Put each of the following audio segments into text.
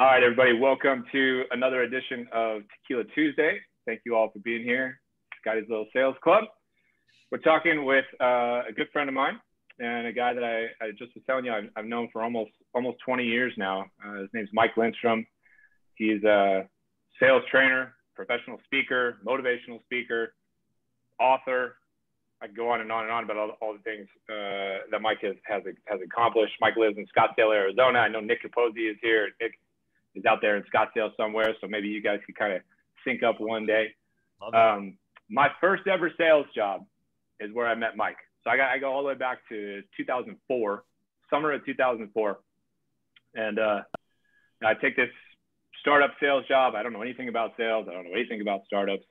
All right, everybody, welcome to another edition of Tequila Tuesday. Thank you all for being here. Scotty's Little Sales Club. We're talking with uh, a good friend of mine and a guy that I, I just was telling you I've, I've, known for almost almost 20 years now. Uh, his name's Mike Lindstrom. He's a sales trainer, professional speaker, motivational speaker, author. I go on and on and on about all, all the things uh, that Mike has, has has accomplished. Mike lives in Scottsdale, Arizona. I know Nick Capozzi is here. Nick is out there in Scottsdale somewhere. So maybe you guys could kind of sync up one day. Um, my first ever sales job is where I met Mike. So I got I go all the way back to 2004, summer of 2004, and uh, I take this startup sales job. I don't know anything about sales. I don't know anything about startups.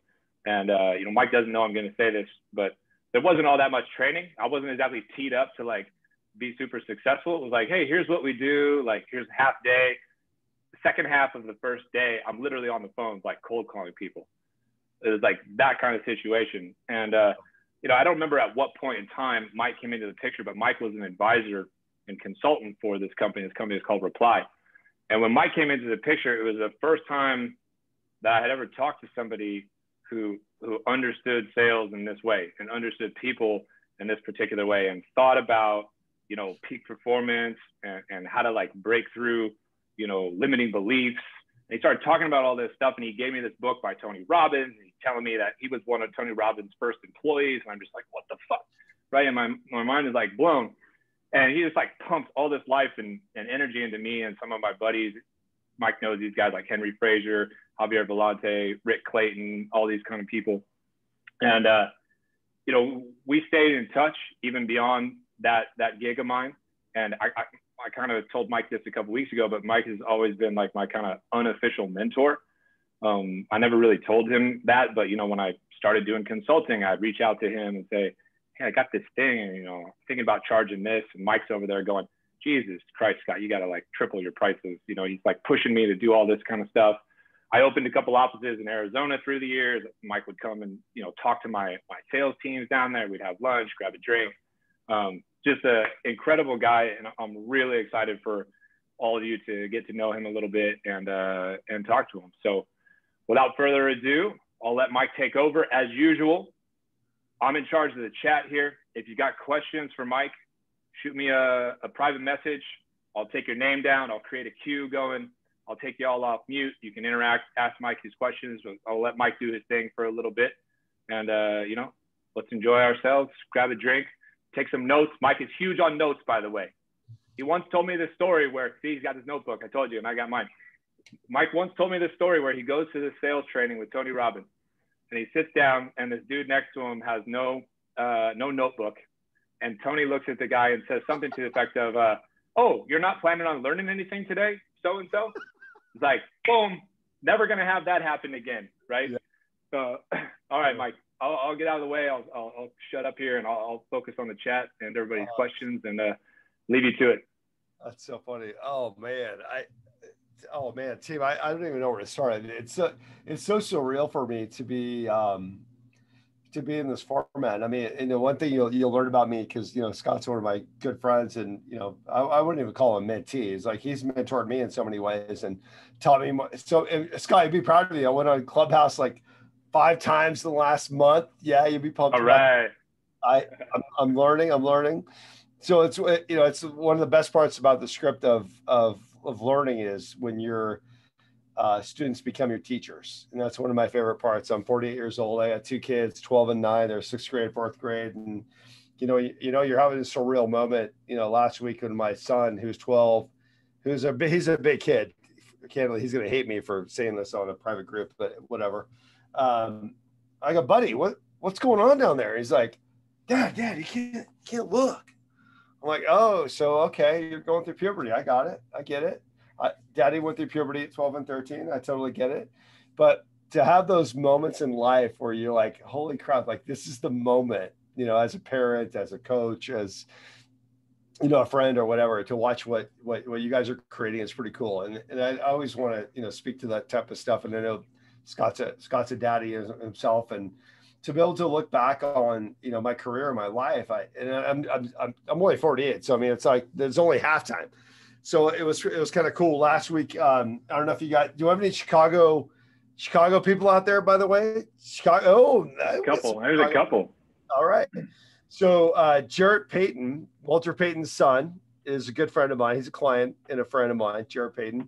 And uh, you know, Mike doesn't know I'm going to say this, but there wasn't all that much training. I wasn't exactly teed up to like be super successful. It was like, hey, here's what we do. Like, here's half day second half of the first day, I'm literally on the phone, like cold calling people. It was like that kind of situation. And, uh, you know, I don't remember at what point in time Mike came into the picture, but Mike was an advisor and consultant for this company. This company is called Reply. And when Mike came into the picture, it was the first time that I had ever talked to somebody who, who understood sales in this way and understood people in this particular way and thought about, you know, peak performance and, and how to like break through you know, limiting beliefs. And he started talking about all this stuff, and he gave me this book by Tony Robbins. He's telling me that he was one of Tony Robbins' first employees, and I'm just like, what the fuck, right? And my my mind is like blown. And he just like pumps all this life and, and energy into me and some of my buddies. Mike knows these guys like Henry Fraser, Javier Vellante, Rick Clayton, all these kind of people. And uh, you know, we stayed in touch even beyond that that gig of mine. And I, I I kind of told Mike this a couple weeks ago, but Mike has always been like my kind of unofficial mentor. Um, I never really told him that, but you know, when I started doing consulting, I'd reach out to him and say, "Hey, I got this thing, and you know, thinking about charging this." And Mike's over there going, "Jesus Christ, Scott, you got to like triple your prices." You know, he's like pushing me to do all this kind of stuff. I opened a couple offices in Arizona through the years. Mike would come and you know talk to my my sales teams down there. We'd have lunch, grab a drink. Um, just an incredible guy, and I'm really excited for all of you to get to know him a little bit and uh, and talk to him. So, without further ado, I'll let Mike take over as usual. I'm in charge of the chat here. If you got questions for Mike, shoot me a, a private message. I'll take your name down. I'll create a queue going. I'll take you all off mute. You can interact, ask Mike his questions. I'll let Mike do his thing for a little bit, and uh, you know, let's enjoy ourselves. Grab a drink take some notes. Mike is huge on notes, by the way. He once told me this story where, see, he's got his notebook. I told you, and I got mine. Mike once told me this story where he goes to the sales training with Tony Robbins, and he sits down, and this dude next to him has no uh, no notebook, and Tony looks at the guy and says something to the effect of, uh, "Oh, you're not planning on learning anything today, so and so." It's like, boom, never gonna have that happen again, right? Yeah. So, all right, Mike. I'll, I'll, get out of the way. I'll, I'll, I'll shut up here and I'll, I'll, focus on the chat and everybody's uh, questions and uh, leave you to it. That's so funny. Oh man, I oh man, team, I, I don't even know where to start. It's so it's so surreal for me to be um, to be in this format. I mean, and the one thing you'll you'll learn about me because you know Scott's one of my good friends, and you know I, I wouldn't even call him mentee. It's like he's mentored me in so many ways and taught me. More. So Scott, I'd be proud of you. I went on Clubhouse like five times in the last month. Yeah, you'd be pumped. All right. I I'm, I'm, learning. I'm learning. So it's you know it's one of the best parts about the script of of of learning is when your uh, students become your teachers, and that's one of my favorite parts. I'm 48 years old. I got two kids, 12 and nine. They're sixth grade, fourth grade, and you know you, you know you're having a surreal moment. You know, last week when my son, who's 12, who's a he's a big kid. Candidly, he's going to hate me for saying this on a private group, but whatever um, I go, buddy, what what's going on down there? He's like, Dad, Dad, you can't can't look. I'm like, oh, so okay, you're going through puberty. I got it. I get it. I, Daddy went through puberty at 12 and 13. I totally get it. But to have those moments in life where you're like, holy crap, like this is the moment, you know, as a parent, as a coach, as you know, a friend or whatever, to watch what what, what you guys are creating is pretty cool. And and I always want to, you know, speak to that type of stuff. And I know Scott's a Scott's a daddy himself, and to be able to look back on you know my career and my life, I and I'm I'm I'm, I'm only 48, so I mean it's like there's only halftime. so it was it was kind of cool last week. Um, I don't know if you got. Do you have any Chicago Chicago people out there? By the way, Chicago. Oh, a couple. There's a couple. All right. So uh, Jarrett Payton, Walter Payton's son, is a good friend of mine. He's a client and a friend of mine, Jarrett Payton.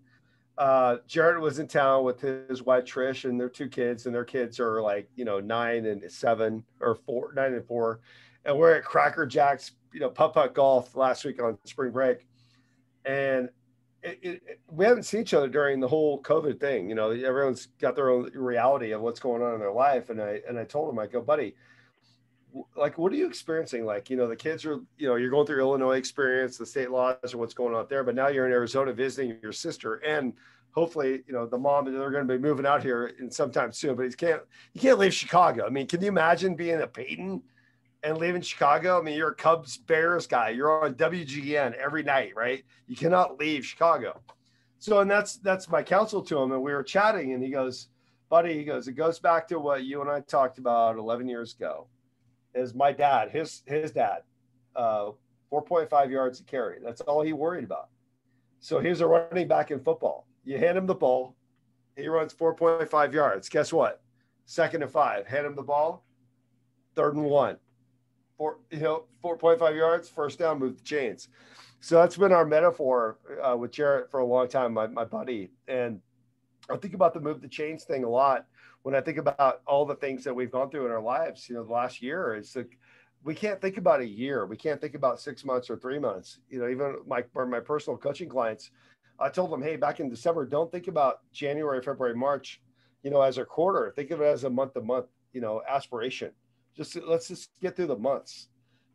Uh, Jarrett was in town with his wife Trish and their two kids, and their kids are like you know nine and seven or four, nine and four, and we're at Cracker Jax, you know, putt putt golf last week on spring break, and it, it, we haven't seen each other during the whole COVID thing. You know, everyone's got their own reality of what's going on in their life, and I and I told him, I go, buddy, like what are you experiencing? Like you know the kids are you know you're going through illinois experience the state laws or what's going on there but now you're in arizona visiting your sister and hopefully you know the mom they're going to be moving out here in sometime soon but you can't you can't leave chicago. I mean can you imagine being a payton and leaving chicago? I mean you're a cubs bears guy. You're on wgn every night right? You cannot leave chicago. So and that's that's my counsel to him and we were chatting and he goes buddy he goes it goes back to what you and i talked about 11 years ago is my dad, his his dad, uh, 4.5 yards to carry. That's all he worried about. So he's a running back in football. You hand him the ball, he runs 4.5 yards. Guess what? Second and five. Hand him the ball, third and one. Four, you know, 4.5 yards, first down, move the chains. So that's been our metaphor uh, with Jarrett for a long time, my, my buddy. And I think about the move the chains thing a lot when I think about all the things that we've gone through in our lives, you know, the last year, it's like we can't think about a year. We can't think about six months or three months. You know, even my my personal coaching clients, I told them, hey, back in December, don't think about January, February, March, you know, as a quarter. Think of it as a month to month, you know, aspiration. Just let's just get through the months.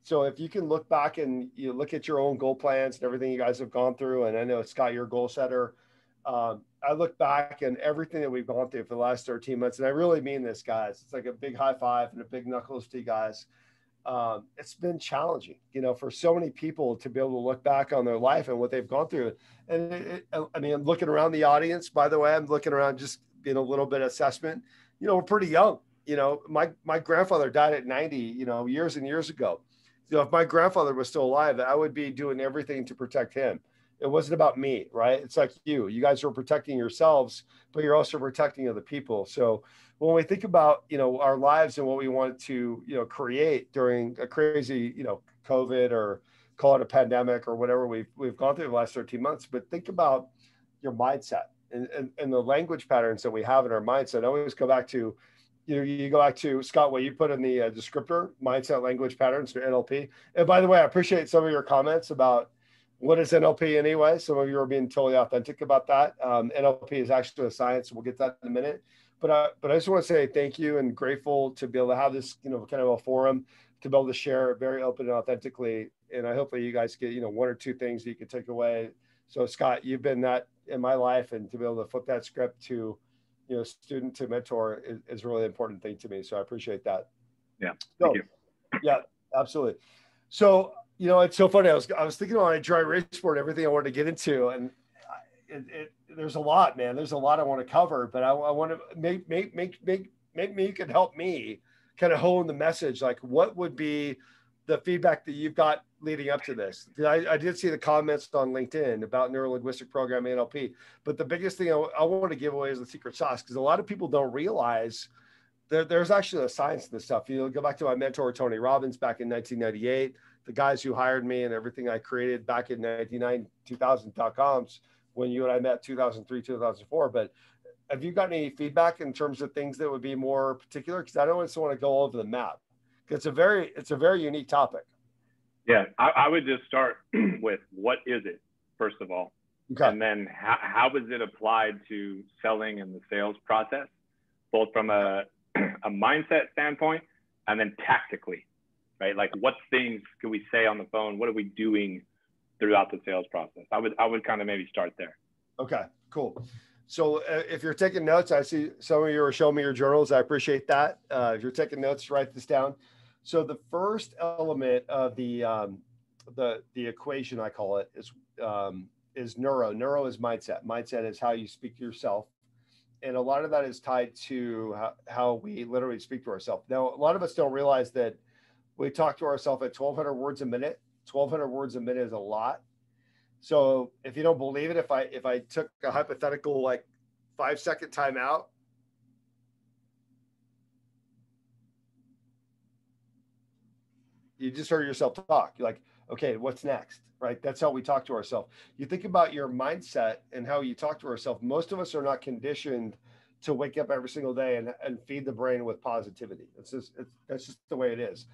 So if you can look back and you look at your own goal plans and everything you guys have gone through, and I know Scott, your goal setter, um, I look back and everything that we've gone through for the last 13 months, and I really mean this, guys. It's like a big high five and a big knuckles to you guys. Um, it's been challenging, you know, for so many people to be able to look back on their life and what they've gone through. And it, it, I mean, I'm looking around the audience, by the way, I'm looking around just being a little bit assessment. You know, we're pretty young. You know, my my grandfather died at 90, you know, years and years ago. You know, if my grandfather was still alive, I would be doing everything to protect him it wasn't about me, right? It's like you. You guys are protecting yourselves, but you're also protecting other people. So when we think about, you know, our lives and what we want to, you know, create during a crazy, you know, COVID or call it a pandemic or whatever we've we've gone through the last 13 months, but think about your mindset and, and, and the language patterns that we have in our mindset. I always go back to, you know, you go back to Scott, what you put in the uh, descriptor, mindset language patterns or NLP. And by the way, I appreciate some of your comments about what is NLP anyway? Some of you are being totally authentic about that. Um, NLP is actually a science. We'll get that in a minute. But uh, but I just want to say thank you and grateful to be able to have this you know kind of a forum to be able to share very open and authentically. And I hope that you guys get you know one or two things that you can take away. So Scott, you've been that in my life, and to be able to flip that script to you know student to mentor is, is a really important thing to me. So I appreciate that. Yeah. Thank so, you. Yeah, absolutely. So you know, it's so funny. I was I was thinking on a dry race sport, everything I wanted to get into, and it, it, there's a lot, man. There's a lot I want to cover, but I, I want to make make make make make me you can help me kind of hone the message. Like, what would be the feedback that you've got leading up to this? I, I did see the comments on LinkedIn about neurolinguistic programming NLP, but the biggest thing I, I want to give away is the secret sauce because a lot of people don't realize. There, there's actually a science to this stuff. You know, go back to my mentor Tony Robbins back in 1998 the guys who hired me and everything I created back in 99, 2000.coms when you and I met 2003, 2004. But have you got any feedback in terms of things that would be more particular? Because I don't want to go over the map. It's a very, it's a very unique topic. Yeah, I, I would just start with what is it, first of all, okay. and then how, how is it applied to selling and the sales process, both from a, a mindset standpoint and then tactically right? Like what things can we say on the phone? What are we doing throughout the sales process? I would I would kind of maybe start there. Okay, cool. So uh, if you're taking notes, I see some of you are showing me your journals. I appreciate that. Uh, if you're taking notes, write this down. So the first element of the um, the the equation I call it is um, is neuro. Neuro is mindset. Mindset is how you speak to yourself, and a lot of that is tied to how, how we literally speak to ourselves. Now, a lot of us don't realize that we talk to ourselves at 1200 words a minute 1200 words a minute is a lot So if you don't believe it, if I if I took a hypothetical like five second timeout, you just heard yourself talk. You're like, okay, what's next? Right? That's how we talk to ourselves. You think about your mindset and how you talk to ourselves. Most of us are not conditioned to wake up every single day and, and feed the brain with positivity. It's just it's, that's just the way it is.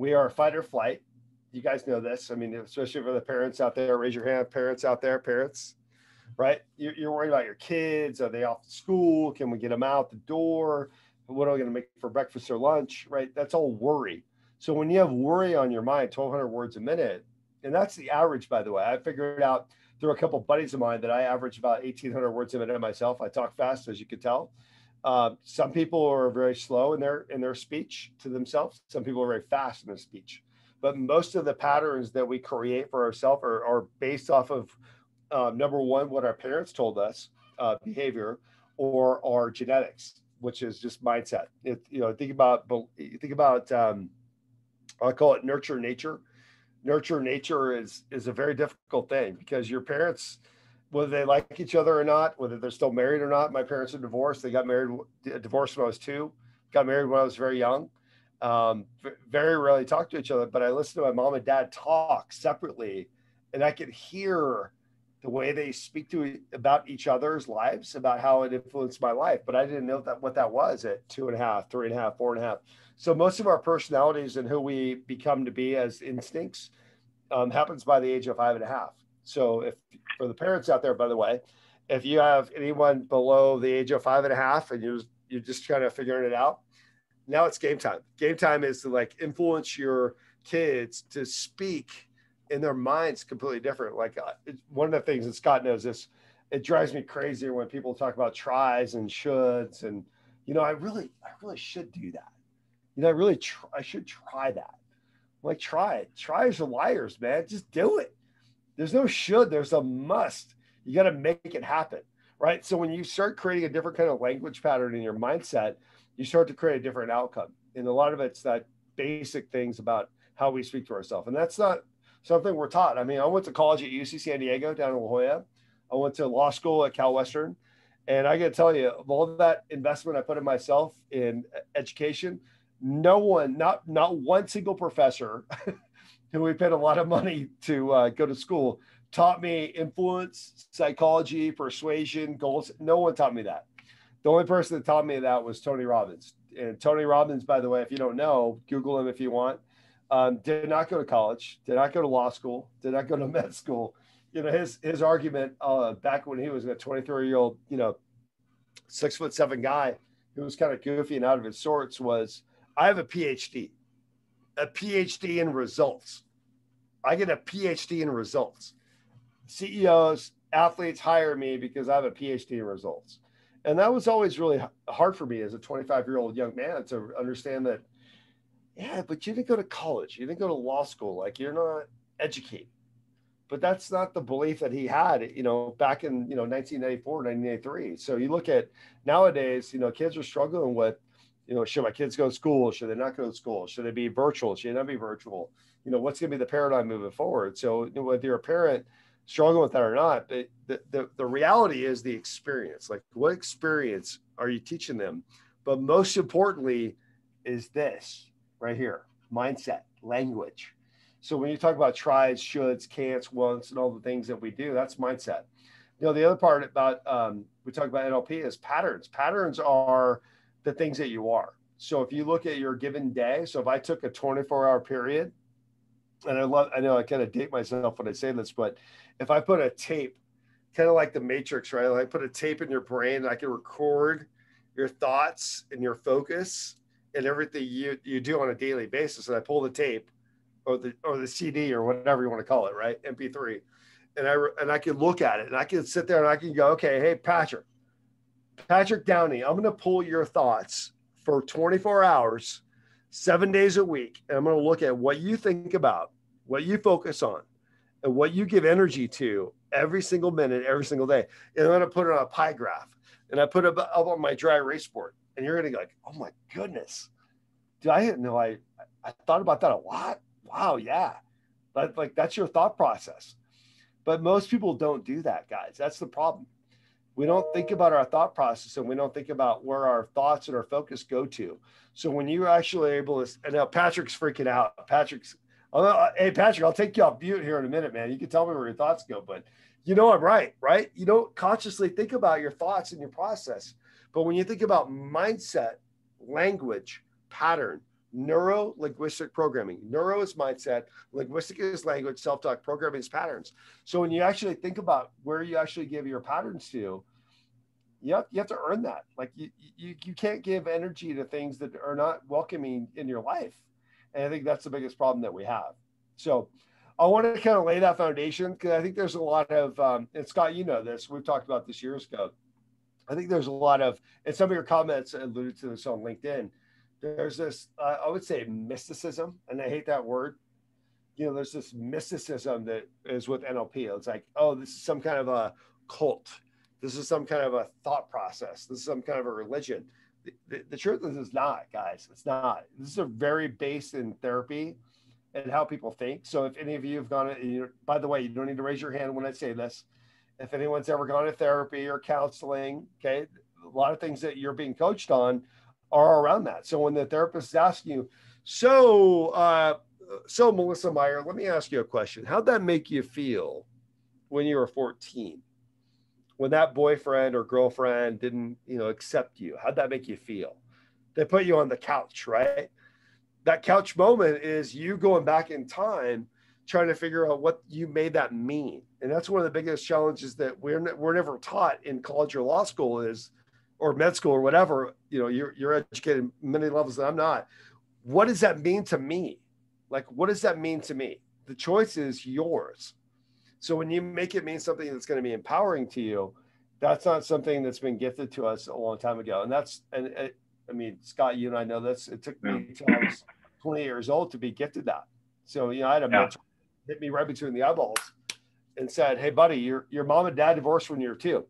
We are fight or flight. You guys know this. I mean, especially for the parents out there, raise your hand. Parents out there, parents, right? You're, worried about your kids. Are they off to school? Can we get them out the door? What are we going to make for breakfast or lunch? Right? That's all worry. So when you have worry on your mind, 1,200 words a minute, and that's the average, by the way. I figured out through a couple buddies of mine that I average about 1,800 words a minute myself. I talk fast, as you can tell. Uh, some people are very slow in their in their speech to themselves. Some people are very fast in their speech. But most of the patterns that we create for ourselves are, are based off of uh, number one, what our parents told us, uh, behavior, or our genetics, which is just mindset. It, you know, think about think about um, I call it nurture nature. Nurture nature is is a very difficult thing because your parents, whether they like each other or not, whether they're still married or not. My parents are divorced. They got married, divorced when I was two. Got married when I was very young. Um, very rarely talk to each other, but I listened to my mom and dad talk separately, and I could hear the way they speak to about each other's lives, about how it influenced my life. But I didn't know that what that was at two and a half, three and a half, four and a half. So most of our personalities and who we become to be as instincts um, happens by the age of five and a half. So if for the parents out there, by the way, if you have anyone below the age of five and a half and you you're just kind of figuring it out, now it's game time. Game time is to like influence your kids to speak in their minds completely different. Like uh, one of the things that Scott knows this, it drives me crazy when people talk about tries and shoulds and you know I really I really should do that you know, I really try, I should try that. I'm like, try it. Tries are liars, man. Just do it. There's no should, there's a must. You got to make it happen. Right. So when you start creating a different kind of language pattern in your mindset, you start to create a different outcome. And a lot of it's that basic things about how we speak to ourselves. And that's not something we're taught. I mean, I went to college at UC San Diego down in La Jolla. I went to law school at Cal Western. And I got to tell you, of all that investment I put in myself in education, no one, not not one single professor who we paid a lot of money to uh, go to school taught me influence, psychology, persuasion, goals. No one taught me that. The only person that taught me that was Tony Robbins. And Tony Robbins, by the way, if you don't know, Google him if you want. Um, did not go to college, did not go to law school, did not go to med school. You know, his his argument uh, back when he was a 23 year old, you know, six foot seven guy who was kind of goofy and out of his sorts was I have a PhD, a PhD in results. I get a PhD in results. CEOs, athletes hire me because I have a PhD in results. And that was always really hard for me as a 25 year old young man to understand that, yeah, but you didn't go to college, you didn't go to law school, like you're not educated. But that's not the belief that he had, you know, back in, you know, 1994, 1983. So you look at nowadays, you know, kids are struggling with you know, should my kids go to school? Should they not go to school? Should they be virtual? Should they not be virtual? You know, what's going to be the paradigm moving forward? So, you know, whether you're a parent struggling with that or not, the, the, the reality is the experience. Like, what experience are you teaching them? But most importantly, is this right here mindset, language. So, when you talk about tries, shoulds, can'ts, wants, and all the things that we do, that's mindset. You know, the other part about um, we talk about NLP is patterns. Patterns are the things that you are. So if you look at your given day, so if I took a 24 hour period, and I love, I know I kind of date myself when I say this, but if I put a tape, kind of like the Matrix, right? Like I put a tape in your brain, and I can record your thoughts and your focus and everything you, you do on a daily basis. And I pull the tape or the, or the CD or whatever you want to call it, right? MP3. And I, and I can look at it and I can sit there and I can go, okay, Hey, Patrick, Patrick Downey, I'm going to pull your thoughts for 24 hours, seven days a week. And I'm going to look at what you think about, what you focus on, and what you give energy to every single minute, every single day. And I'm going to put it on a pie graph and I put it up on my dry erase board. And you're going to go like, oh my goodness. Did I know I, I thought about that a lot? Wow. Yeah. But like, that's your thought process. But most people don't do that, guys. That's the problem. We don't think about our thought process and we don't think about where our thoughts and our focus go to. So when you're actually able to, and now Patrick's freaking out. Patrick's, hey, Patrick, I'll take you off mute here in a minute, man. You can tell me where your thoughts go, but you know I'm right, right? You don't consciously think about your thoughts and your process. But when you think about mindset, language, pattern, neuro linguistic programming, neuro is mindset, linguistic is language, self talk, programming is patterns. So when you actually think about where you actually give your patterns to, you have, you have to earn that. Like you, you, you can't give energy to things that are not welcoming in your life. And I think that's the biggest problem that we have. So I want to kind of lay that foundation because I think there's a lot of, um, and Scott, you know this, we've talked about this years ago. I think there's a lot of, and some of your comments alluded to this on LinkedIn. There's this, uh, I would say, mysticism, and I hate that word. You know, there's this mysticism that is with NLP. It's like, oh, this is some kind of a cult. This is some kind of a thought process. This is some kind of a religion. The, the, the truth is, it's not, guys. It's not. This is a very based in therapy and how people think. So, if any of you have gone, you by the way, you don't need to raise your hand when I say this if anyone's ever gone to therapy or counseling, okay, a lot of things that you're being coached on are around that. So when the therapist is asking you, so, uh, so Melissa Meyer, let me ask you a question. How'd that make you feel when you were 14? When that boyfriend or girlfriend didn't, you know, accept you? How'd that make you feel? They put you on the couch, right? That couch moment is you going back in time trying to figure out what you made that mean. And that's one of the biggest challenges that we're we're never taught in college or law school is, or med school or whatever. You know, you're you're educated many levels that I'm not. What does that mean to me? Like, what does that mean to me? The choice is yours. So when you make it mean something that's going to be empowering to you, that's not something that's been gifted to us a long time ago. And that's and it, I mean, Scott, you and I know this. It took me until I was 20 years old to be gifted that. So you know, I had a yeah. mentor hit me right between the eyeballs and said, "Hey, buddy, your your mom and dad divorced when you were two.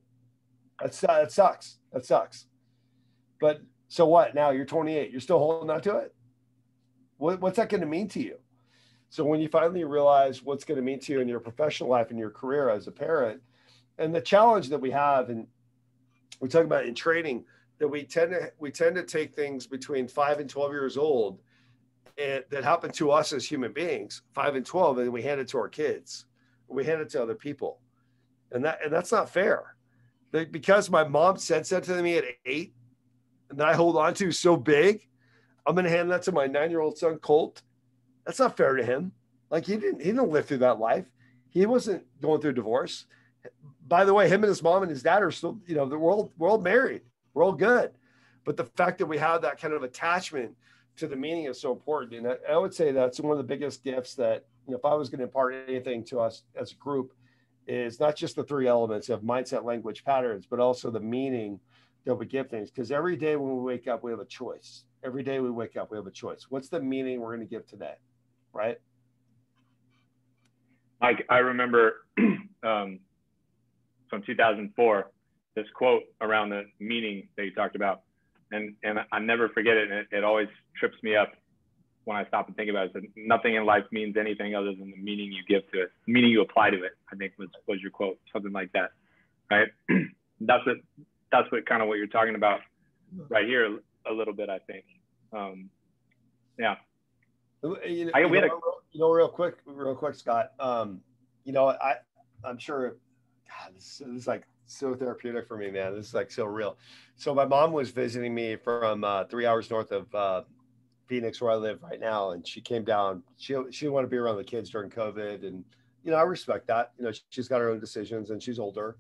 That's uh, that sucks. That sucks. But so what? Now you're 28. You're still holding on to it. What, what's that going to mean to you? So when you finally realize what's going to mean to you in your professional life and your career as a parent, and the challenge that we have, and we talk about in training, that we tend to we tend to take things between five and 12 years old and, that happen to us as human beings, five and 12, and we hand it to our kids. We hand it to other people. And that and that's not fair. Because my mom said something to me at eight, and that I hold on to so big, I'm gonna hand that to my nine-year-old son Colt. That's not fair to him. Like he didn't he didn't live through that life. He wasn't going through divorce. By the way, him and his mom and his dad are still, you know, the world we're all married. We're all good. But the fact that we have that kind of attachment to the meaning is so important. And I, I would say that's one of the biggest gifts that, you know, if I was going to impart anything to us as a group, is not just the three elements of mindset, language, patterns, but also the meaning that we give things. Because every day when we wake up, we have a choice. Every day we wake up, we have a choice. What's the meaning we're going to give today? Right. Mike, I remember um, from 2004, this quote around the meaning that you talked about and and I never forget it. And it, it always trips me up when I stop and think about it. That nothing in life means anything other than the meaning you give to it, meaning you apply to it. I think was was your quote, something like that, right? that's what that's what kind of what you're talking about right here a little bit. I think, um, yeah. You know, I, you, know, a, you know, real quick, real quick, Scott. Um, you know, I I'm sure. God, this, this is like so therapeutic for me, man. This is like so real. So my mom was visiting me from uh, three hours north of uh, Phoenix, where I live right now, and she came down. She she didn't want to be around the kids during COVID, and you know I respect that. You know she's got her own decisions, and she's older.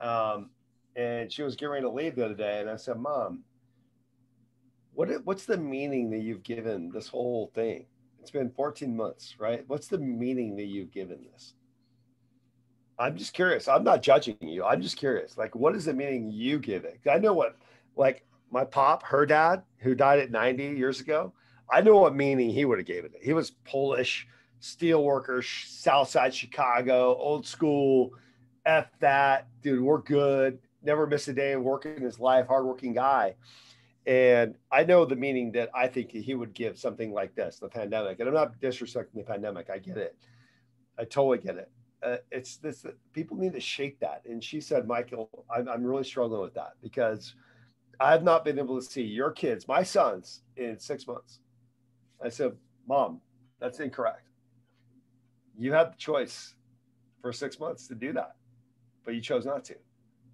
Um, and she was getting ready to leave the other day, and I said, "Mom, what what's the meaning that you've given this whole thing? It's been 14 months, right? What's the meaning that you've given this?" I'm just curious. I'm not judging you. I'm just curious. Like, what is the meaning you give it? I know what, like, my pop, her dad, who died at 90 years ago. I know what meaning he would have gave it. He was Polish, steel worker, South Side Chicago, old school. F that, dude. We're good. Never miss a day of working his life. Hardworking guy. And I know the meaning that I think he would give something like this, the pandemic. And I'm not disrespecting the pandemic. I get it. I totally get it uh, it's this people need to shake that. And she said, Michael, I'm, I'm really struggling with that because I've not been able to see your kids, my sons, in six months. I said, Mom, that's incorrect. You had the choice for six months to do that, but you chose not to.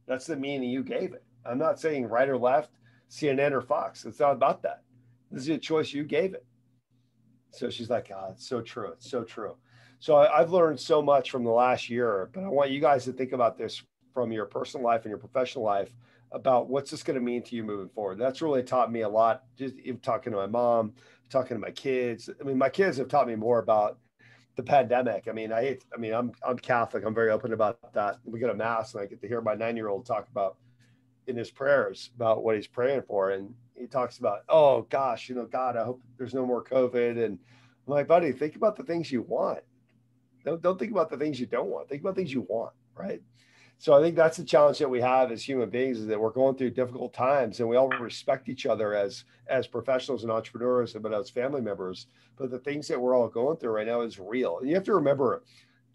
That's the meaning you gave it. I'm not saying right or left, CNN or Fox. It's not about that. This is a choice you gave it. So she's like, oh, it's so true. It's so true. So I, I've learned so much from the last year, but I want you guys to think about this from your personal life and your professional life about what's this going to mean to you moving forward. That's really taught me a lot. Just even talking to my mom, talking to my kids. I mean, my kids have taught me more about the pandemic. I mean, I hate, I mean, I'm I'm Catholic. I'm very open about that. We go to mass and I get to hear my nine year old talk about in his prayers about what he's praying for. And he talks about, oh gosh, you know, God, I hope there's no more COVID. And I'm like, buddy, think about the things you want. Don't, don't think about the things you don't want. Think about things you want, right? So I think that's the challenge that we have as human beings is that we're going through difficult times and we all respect each other as as professionals and entrepreneurs, but as family members. But the things that we're all going through right now is real. And you have to remember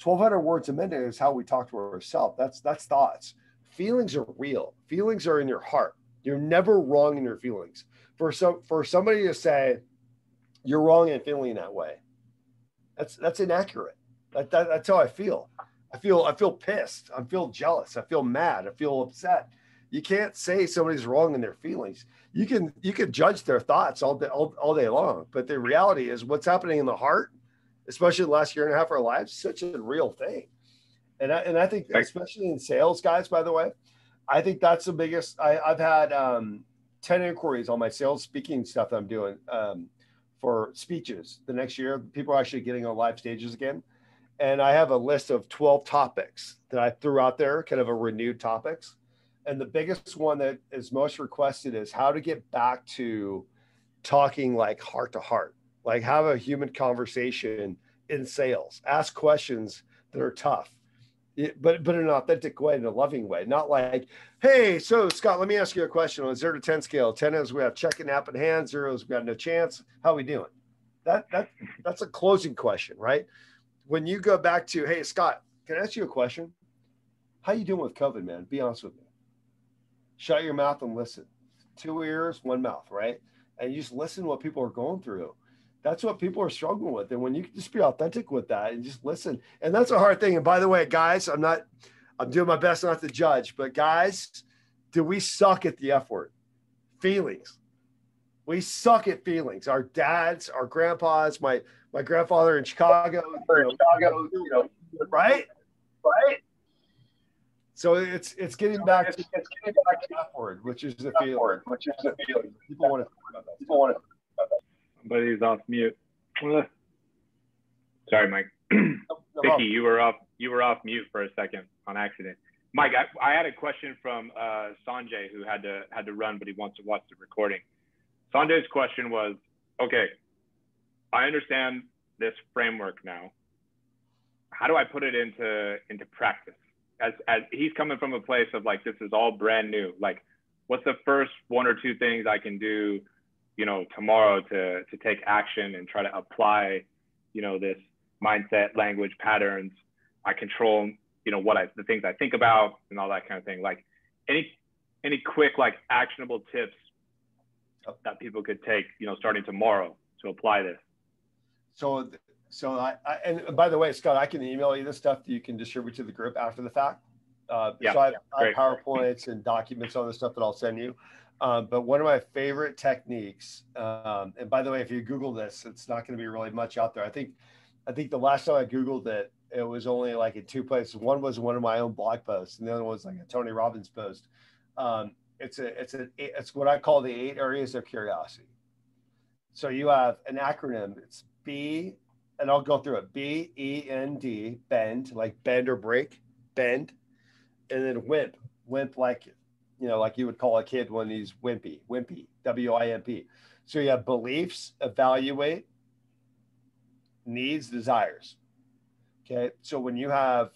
1200 words a minute is how we talk to ourselves. That's that's thoughts. Feelings are real. Feelings are in your heart. You're never wrong in your feelings. For some for somebody to say you're wrong in feeling that way, that's that's inaccurate. That, that, that's how I feel. I feel I feel pissed. I feel jealous. I feel mad. I feel upset. You can't say somebody's wrong in their feelings. You can you can judge their thoughts all day all, all day long, but the reality is what's happening in the heart, especially the last year and a half of our lives, such a real thing. And I, and I think especially in sales, guys. By the way, I think that's the biggest. I, I've had um, ten inquiries on my sales speaking stuff that I'm doing um, for speeches. The next year, people are actually getting on live stages again and I have a list of 12 topics that I threw out there, kind of a renewed topics. And the biggest one that is most requested is how to get back to talking like heart to heart, like have a human conversation in sales, ask questions that are tough, but but in an authentic way, in a loving way, not like, hey, so Scott, let me ask you a question on a zero to 10 scale. 10 is we have checking app in hand, zero is we got no chance. How we doing? That that that's a closing question, right? when you go back to, hey, Scott, can I ask you a question? How you doing with COVID, man? Be honest with me. Shut your mouth and listen. Two ears, one mouth, right? And you just listen to what people are going through. That's what people are struggling with. And when you can just be authentic with that and just listen, and that's a hard thing. And by the way, guys, I'm not, I'm doing my best not to judge, but guys, do we suck at the F word? Feelings. We suck at feelings. Our dads, our grandpas, my my grandfather in Chicago, you know, Chicago, you know, right, right. So it's it's getting back to it's getting back to upward, which is the feeling, which is the feeling. People want to talk about that. People want to talk he's off mute. Sorry, Mike. Vicky, you were off you were off mute for a second on accident. Mike, I, I had a question from uh, Sanjay who had to had to run, but he wants to watch the recording. Sanjay's question was, okay, I understand this framework now. How do I put it into into practice? As as he's coming from a place of like this is all brand new. Like, what's the first one or two things I can do, you know, tomorrow to to take action and try to apply, you know, this mindset, language patterns. I control, you know, what I the things I think about and all that kind of thing. Like, any any quick like actionable tips that people could take, you know, starting tomorrow to apply this? So, so I, I, and by the way, Scott, I can email you this stuff that you can distribute to the group after the fact. Uh, yeah, so I have, I have PowerPoints and documents on the stuff that I'll send you. Um, but one of my favorite techniques, um, and by the way, if you Google this, it's not going to be really much out there. I think, I think the last time I Googled it, it was only like in two places. One was one of my own blog posts, and the other was like a Tony Robbins post. Um, it's a, it's a, it's what I call the eight areas of curiosity. So you have an acronym. It's B, and I'll go through it. B E N D, bend, like bend or break, bend, and then wimp, wimp like you know, like you would call a kid when he's wimpy, wimpy, W I M P. So you have beliefs, evaluate, needs, desires. Okay, so when you have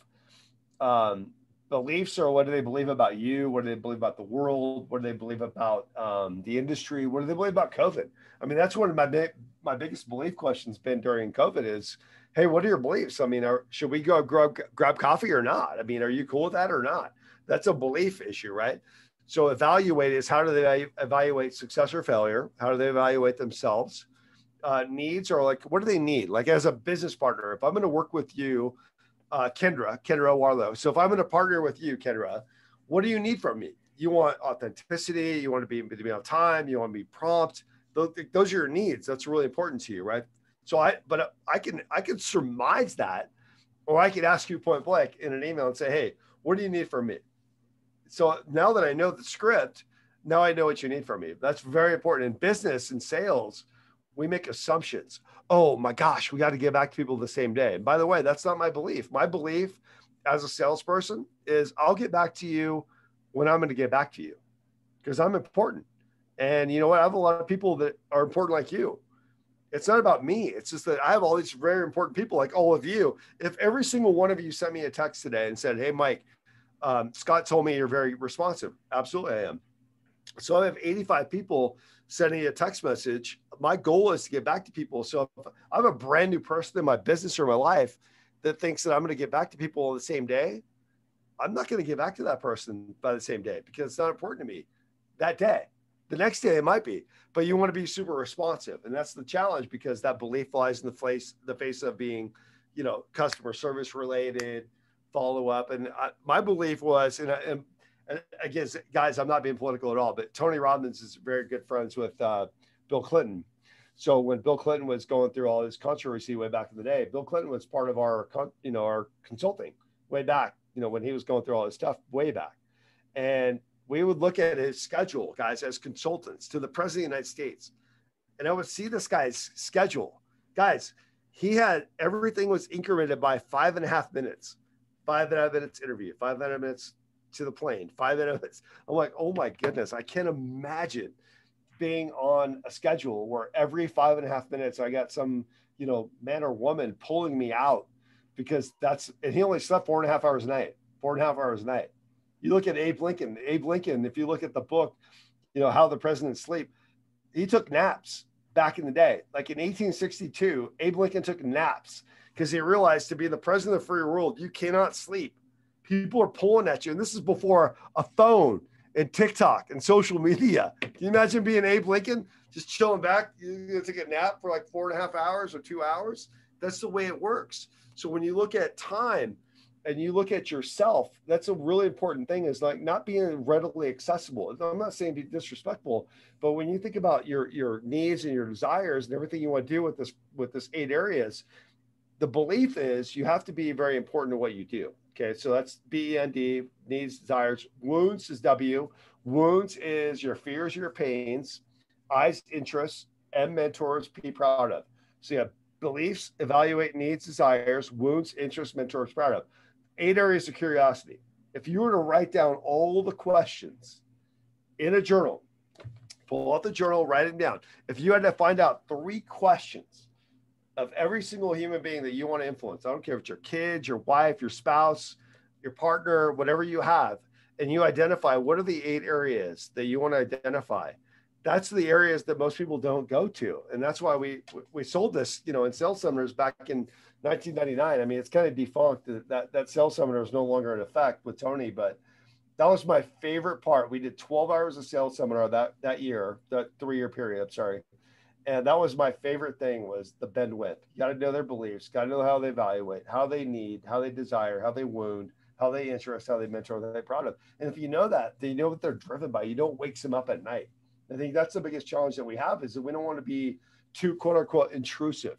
um, beliefs or what do they believe about you? What do they believe about the world? What do they believe about um, the industry? What do they believe about COVID? I mean, that's one of my big, my biggest belief questions been during COVID is, hey, what are your beliefs? I mean, are, should we go grab, grab coffee or not? I mean, are you cool with that or not? That's a belief issue, right? So evaluate is how do they evaluate success or failure? How do they evaluate themselves? Uh, needs or like, what do they need? Like as a business partner, if I'm going to work with you, uh, Kendra, Kendra Warlow. So if I'm going to partner with you, Kendra, what do you need from me? You want authenticity. You want to be, to be on time. You want to be prompt. Those, those are your needs. That's really important to you, right? So I, but I can, I can surmise that, or I could ask you point blank in an email and say, Hey, what do you need from me? So now that I know the script, now I know what you need from me. That's very important in business and sales. We make assumptions. Oh my gosh, we got to get back to people the same day. And by the way, that's not my belief. My belief as a salesperson is I'll get back to you when I'm going to get back to you because I'm important. And you know what? I have a lot of people that are important like you it's not about me. It's just that I have all these very important people like all of you. If every single one of you sent me a text today and said, Hey, Mike, um, Scott told me you're very responsive. Absolutely, I am. So I have 85 people sending a text message. My goal is to get back to people. So if I'm a brand new person in my business or my life that thinks that I'm going to get back to people on the same day, I'm not going to get back to that person by the same day because it's not important to me that day. The next day it might be, but you want to be super responsive, and that's the challenge because that belief lies in the face the face of being, you know, customer service related, follow up. And I, my belief was, and, and, and again, guys, I'm not being political at all, but Tony Robbins is very good friends with uh, Bill Clinton. So when Bill Clinton was going through all his controversy way back in the day, Bill Clinton was part of our, you know, our consulting way back, you know, when he was going through all his stuff way back. And we would look at his schedule, guys, as consultants to the president of the United States. And I would see this guy's schedule. Guys, he had everything was incremented by five and a half minutes, five and a half minutes interview, five and a half minutes to the plane, five minutes. I'm like, oh my goodness, I can't imagine being on a schedule where every five and a half minutes I got some, you know, man or woman pulling me out because that's, and he only slept four and a half hours a night, four and a half hours a night. You look at Abe Lincoln. Abe Lincoln, if you look at the book, you know, How the Presidents Sleep, he took naps back in the day. Like in 1862, Abe Lincoln took naps because he realized to be the president of the free world, you cannot sleep. People are pulling at you. And this is before a phone and TikTok and social media. Can you imagine being Abe Lincoln, just chilling back? To take a nap for like four and a half hours or two hours. That's the way it works. So when you look at time, and you look at yourself, that's a really important thing is like not being readily accessible. I'm not saying be disrespectful, but when you think about your your needs and your desires and everything you want to do with this with this eight areas, the belief is you have to be very important to what you do. Okay, so that's B and D, needs, desires. Wounds is W. Wounds is your fears, your pains. I's interests. M mentors. P proud of. So you have beliefs, evaluate needs, desires, wounds, interests, mentors, proud of eight areas of curiosity. If you were to write down all the questions in a journal, pull out the journal, write it down. If you had to find out three questions of every single human being that you want to influence, I don't care if it's your kids, your wife, your spouse, your partner, whatever you have, and you identify what are the eight areas that you want to identify. That's the areas that most people don't go to, and that's why we we sold this, you know, in sales seminars back in 1999. I mean, it's kind of defunct. That that sales seminar is no longer in effect with Tony, but that was my favorite part. We did 12 hours of sales seminar that that year, that three year period. I'm sorry, and that was my favorite thing was the bend wimp. You got to know their beliefs, got to know how they evaluate, how they need, how they desire, how they wound, how they interest, how they mentor, how they're proud of. And if you know that, then you know what they're driven by. You don't wake them up at night. I think that's the biggest challenge that we have is that we don't want to be too quote unquote intrusive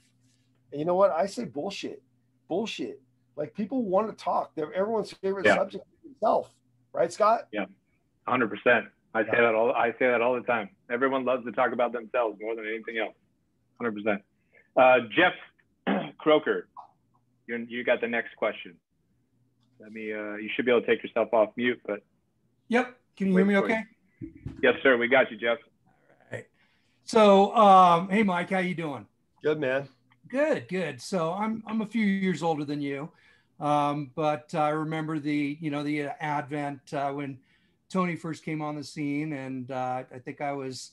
and you know what? I say bullshit, bullshit. Like people want to talk. They're everyone's favorite yeah. subject is themselves, right, Scott? Yeah, hundred percent. I say that all. I say that all the time. Everyone loves to talk about themselves more than anything else. Hundred percent. Uh, Jeff Croker, you you got the next question. Let me. Uh, you should be able to take yourself off mute, but. Yep. Can you hear me? Okay. You. Yes, sir. We got you, Jeff. All right. So, um, hey, Mike, how you doing? Good, man. Good, good. So I'm I'm a few years older than you, um, but I remember the you know the advent uh, when Tony first came on the scene, and uh, I think I was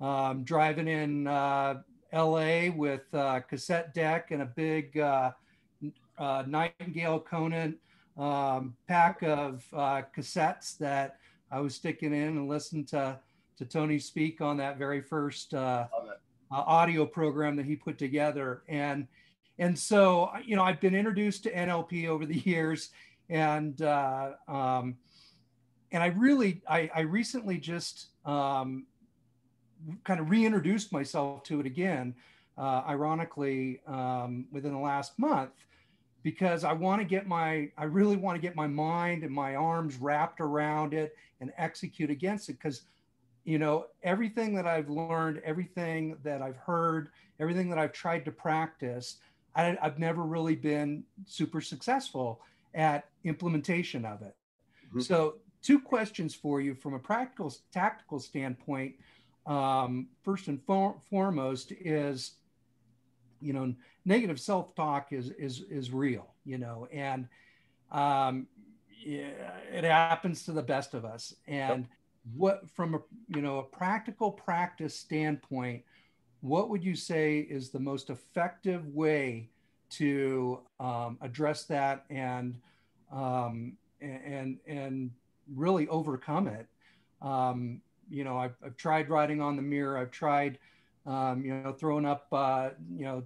um, driving in uh, LA with a cassette deck and a big uh, uh, Nightingale-Conant um, pack of uh, cassettes that I was sticking in and listened to to Tony speak on that very first uh, audio program that he put together. And and so you know I've been introduced to NLP over the years, and um, and I really I, I recently just um, kind of reintroduced myself to it again, uh, ironically, um, within the last month, because I want to get my, I really want to get my mind and my arms wrapped around it and execute against it. Because, you know, everything that I've learned, everything that I've heard, everything that I've tried to practice, I, I've never really been super successful at implementation of it. Mm-hmm. So, two questions for you from a practical, tactical standpoint um, first and for, foremost is you know negative self-talk is is is real you know and um, it happens to the best of us and yep. what from a you know a practical practice standpoint what would you say is the most effective way to um, address that and um, and and really overcome it um, you know, I've, I've tried writing on the mirror. I've tried, um, you know, throwing up, uh, you know,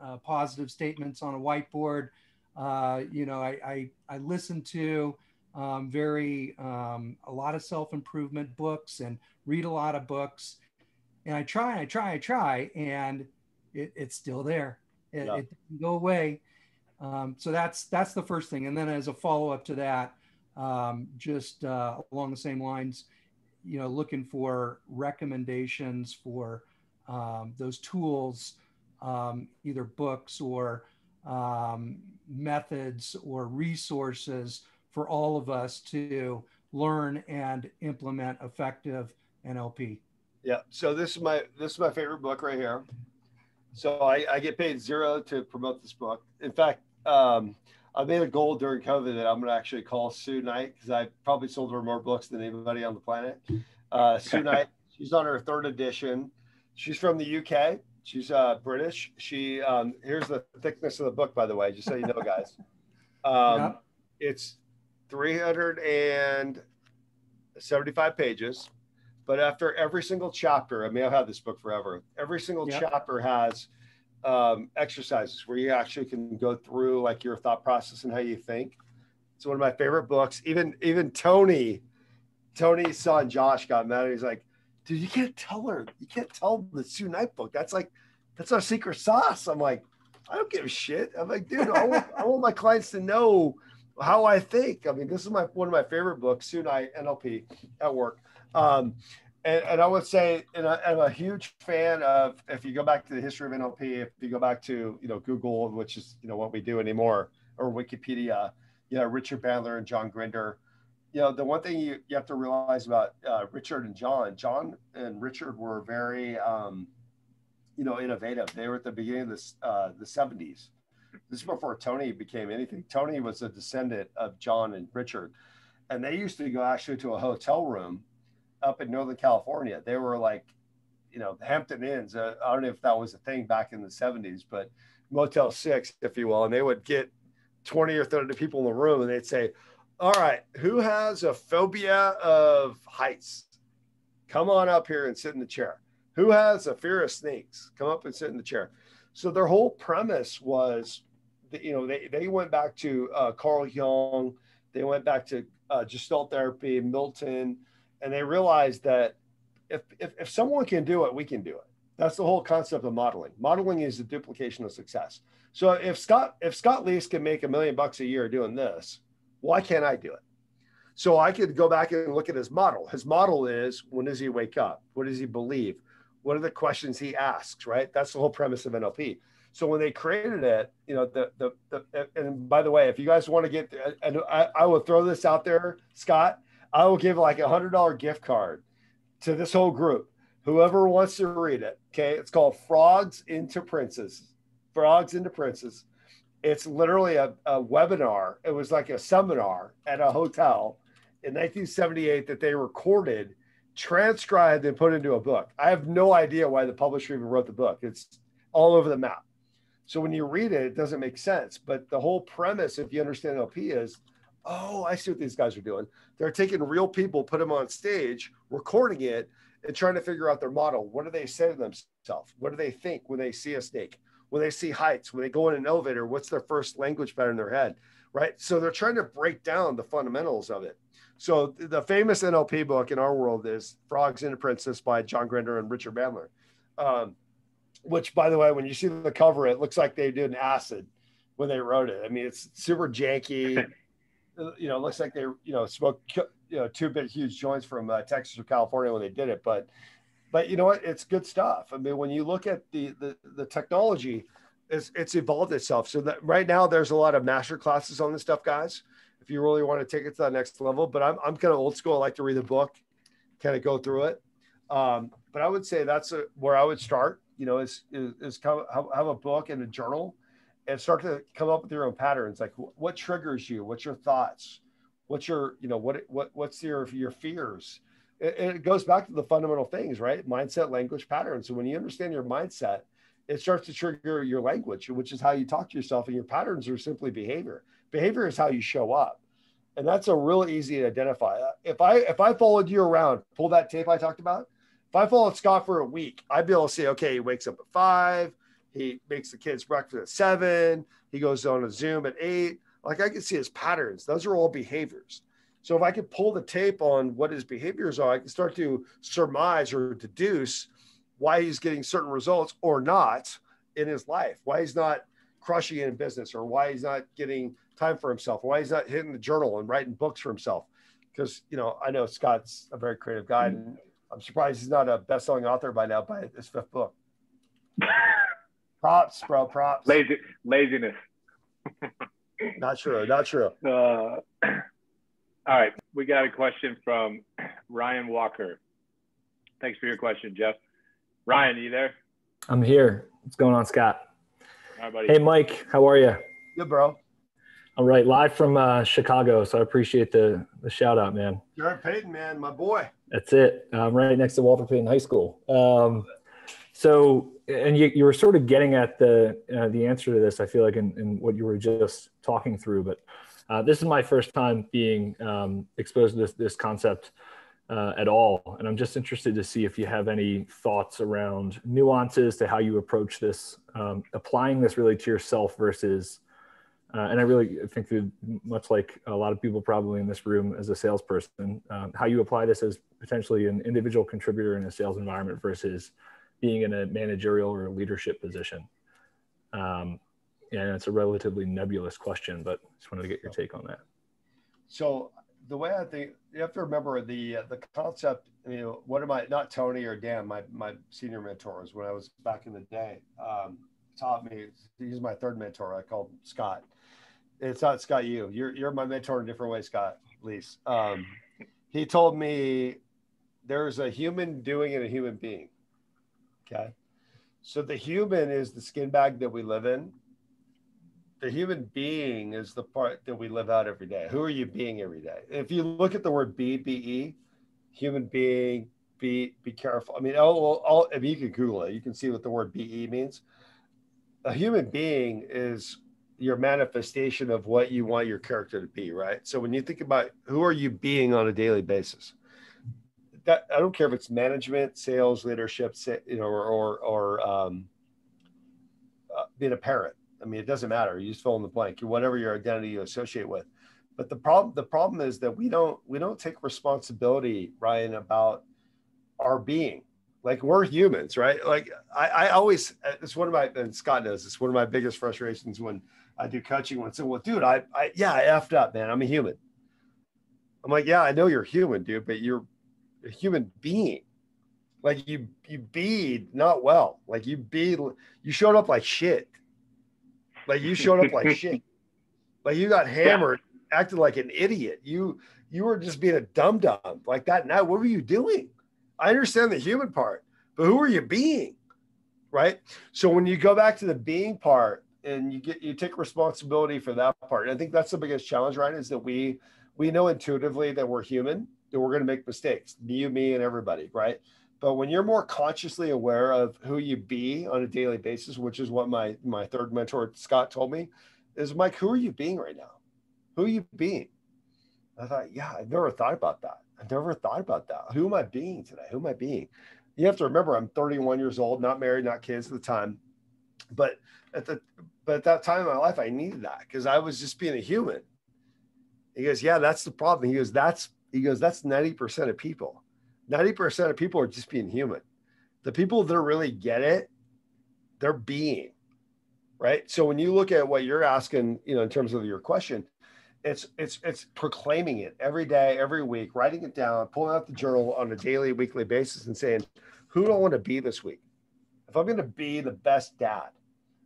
uh, positive statements on a whiteboard. Uh, you know, I, I, I listen to um, very, um, a lot of self-improvement books and read a lot of books. And I try, I try, I try, and it, it's still there. It, yeah. it doesn't go away. Um, so that's that's the first thing. And then as a follow-up to that, um, just uh, along the same lines, you know, looking for recommendations for um, those tools, um, either books or um, methods or resources for all of us to learn and implement effective NLP. Yeah. So this is my this is my favorite book right here. So I, I get paid zero to promote this book. In fact, um, I made a goal during COVID that I'm going to actually call Sue Knight because I probably sold her more books than anybody on the planet. Uh, Sue Knight, she's on her third edition. She's from the UK. She's uh, British. She um, here's the thickness of the book, by the way, just so you know, guys. Um, yeah. It's 375 pages, but after every single chapter, I mean, I've had this book forever. Every single yep. chapter has um, exercises where you actually can go through like your thought process and how you think. It's one of my favorite books. Even even Tony, Tony's son Josh got mad. He's like, dude, you can't tell her. You can't tell the Sue Knight book. That's like, that's our secret sauce. I'm like, I don't give a shit. I'm like, dude, I want, I want my clients to know how I think. I mean, this is my one of my favorite books, Sue Knight NLP at work. Um, and, and I would say, and I, am a huge fan of if you go back to the history of NLP, if you go back to you know Google, which is you know what we do anymore, or Wikipedia, you know Richard Bandler and John Grinder. You know the one thing you, you have to realize about uh, Richard and John, John and Richard were very um, you know innovative. They were at the beginning of this uh, the 70s. This is before Tony became anything. Tony was a descendant of John and Richard, and they used to go actually to a hotel room up in Northern California. They were like, you know, Hampton Inns. Uh, I don't know if that was a thing back in the 70s, but Motel 6, if you will. And they would get 20 or 30 people in the room and they'd say, All right, who has a phobia of heights? Come on up here and sit in the chair. Who has a fear of snakes? Come up and sit in the chair. So their whole premise was, that, you know, they, they went back to uh, Carl Jung, they went back to uh, Gestalt therapy, Milton, and they realized that if, if, if someone can do it, we can do it. That's the whole concept of modeling. Modeling is the duplication of success. So if Scott if Scott Leese can make a million bucks a year doing this, why can't I do it? So I could go back and look at his model. His model is when does he wake up? What does he believe? What are the questions he asks? Right. That's the whole premise of NLP. So when they created it, you know, the the, the and by the way, if you guys want to get, and I, I will throw this out there, Scott I will give like a hundred dollar gift card to this whole group. Whoever wants to read it. Okay. It's called Frogs into Princes. Frogs into Princes. It's literally a, a webinar. It was like a seminar at a hotel in 1978 that they recorded, transcribed, and put into a book. I have no idea why the publisher even wrote the book. It's all over the map. So when you read it, it doesn't make sense. But the whole premise, if you understand NLP, is oh, I see what these guys are doing. They're taking real people, put them on stage, recording it, and trying to figure out their model. What do they say to themselves? What do they think when they see a snake? When they see heights? When they go in an elevator? What's their first language pattern in their head? Right. So they're trying to break down the fundamentals of it. So the famous NLP book in our world is Frogs and Princes by John Grinder and Richard Bandler. Um, which, by the way, when you see the cover, it looks like they did an acid when they wrote it. I mean, it's super janky. you know, looks like they, you know, smoked, you know, two big huge joints from uh, Texas or California when they did it. But, but you know what? It's good stuff. I mean, when you look at the the, the technology, it's, it's evolved itself. So that right now there's a lot of master classes on this stuff, guys. If you really want to take it to that next level, but I'm I'm kind of old school. I like to read the book, kind of go through it. Um, but I would say that's a, where I would start. You know, is is, is come, have, have a book and a journal and start to come up with your own patterns. Like what triggers you? What's your thoughts? What's your you know what what what's your your fears? It, it goes back to the fundamental things right? Mindset language patterns. So when you understand your mindset it starts to trigger your language which is how you talk to yourself and your patterns are simply behavior. Behavior is how you show up. And that's a real easy to identify. If i if i followed you around pull that tape i talked about if i followed scott for a week i'd be able to say okay he wakes up at five he makes the kids breakfast at seven. He goes on a Zoom at eight. Like I can see his patterns. Those are all behaviors. So if I could pull the tape on what his behaviors are, I can start to surmise or deduce why he's getting certain results or not in his life, why he's not crushing in business, or why he's not getting time for himself, why he's not hitting the journal and writing books for himself. Because you know, I know Scott's a very creative guy, and mm-hmm. I'm surprised he's not a best-selling author by now by his fifth book. Props, bro. Props. Lazy laziness. not true. Not true. Uh, all right, we got a question from Ryan Walker. Thanks for your question, Jeff. Ryan, are you there? I'm here. What's going on, Scott? Hi, buddy. Hey, Mike. How are you? Good, bro. All right, live from uh, Chicago. So I appreciate the the shout out, man. Jared Payton, man, my boy. That's it. I'm right next to Walter Payton High School. Um, so and you, you were sort of getting at the uh, the answer to this i feel like in, in what you were just talking through but uh, this is my first time being um, exposed to this, this concept uh, at all. And i'm just interested to see if you have any thoughts around nuances to how you approach this um, applying this really to yourself versus uh, and i really think that much like a lot of people probably in this room as a salesperson um, how you apply this as potentially an individual contributor in a sales environment versus being in a managerial or leadership position? Um, and it's a relatively nebulous question, but just wanted to get your take on that. So the way I think you have to remember the uh, the concept. You know, one of my not Tony or Dan, my my senior mentors when I was back in the day, um, taught me. He's my third mentor. I called Scott. It's not Scott. You. You're you're my mentor in a different way, Scott. Please. Um, he told me there's a human doing and a human being. Okay. So the human is the skin bag that we live in. The human being is the part that we live out every day. Who are you being every day? If you look at the word be, be, human being, be, be careful. I mean, all, all, if you can Google it, you can see what the word be means. A human being is your manifestation of what you want your character to be, right? So when you think about who are you being on a daily basis, that I don't care if it's management, sales, leadership, you know, or or, or um, uh, being a parent. I mean, it doesn't matter. You just fill in the blank. You're Whatever your identity you associate with. But the problem the problem is that we don't we don't take responsibility, Ryan, about our being. Like we're humans, right? Like I, I always it's one of my and Scott knows it's one of my biggest frustrations when I do coaching when someone, well, dude, I, I yeah, I effed up, man. I'm a human. I'm like, yeah, I know you're human, dude, but you're a human being. Like you you beed not well. Like you be you showed up like shit. Like you showed up like shit. Like you got hammered, yeah. acted like an idiot. You you were just being a dum dum like that. Now what were you doing? I understand the human part, but who are you being? Right. So when you go back to the being part and you get you take responsibility for that part. And I think that's the biggest challenge, right? Is that we we know intuitively that we're human we're going to make mistakes, you, me, and everybody, right? But when you're more consciously aware of who you be on a daily basis, which is what my my third mentor Scott told me, is Mike, who are you being right now? Who are you being? I thought, yeah, I've never thought about that. I've never thought about that. Who am I being today? Who am I being? You have to remember, I'm 31 years old, not married, not kids at the time, but at the but at that time in my life, I needed that because I was just being a human. He goes, yeah, that's the problem. He goes, that's he goes, that's 90% of people. 90% of people are just being human. The people that really get it, they're being, right? So when you look at what you're asking, you know, in terms of your question, it's it's it's proclaiming it every day, every week, writing it down, pulling out the journal on a daily, weekly basis, and saying, "Who do I want to be this week? If I'm going to be the best dad."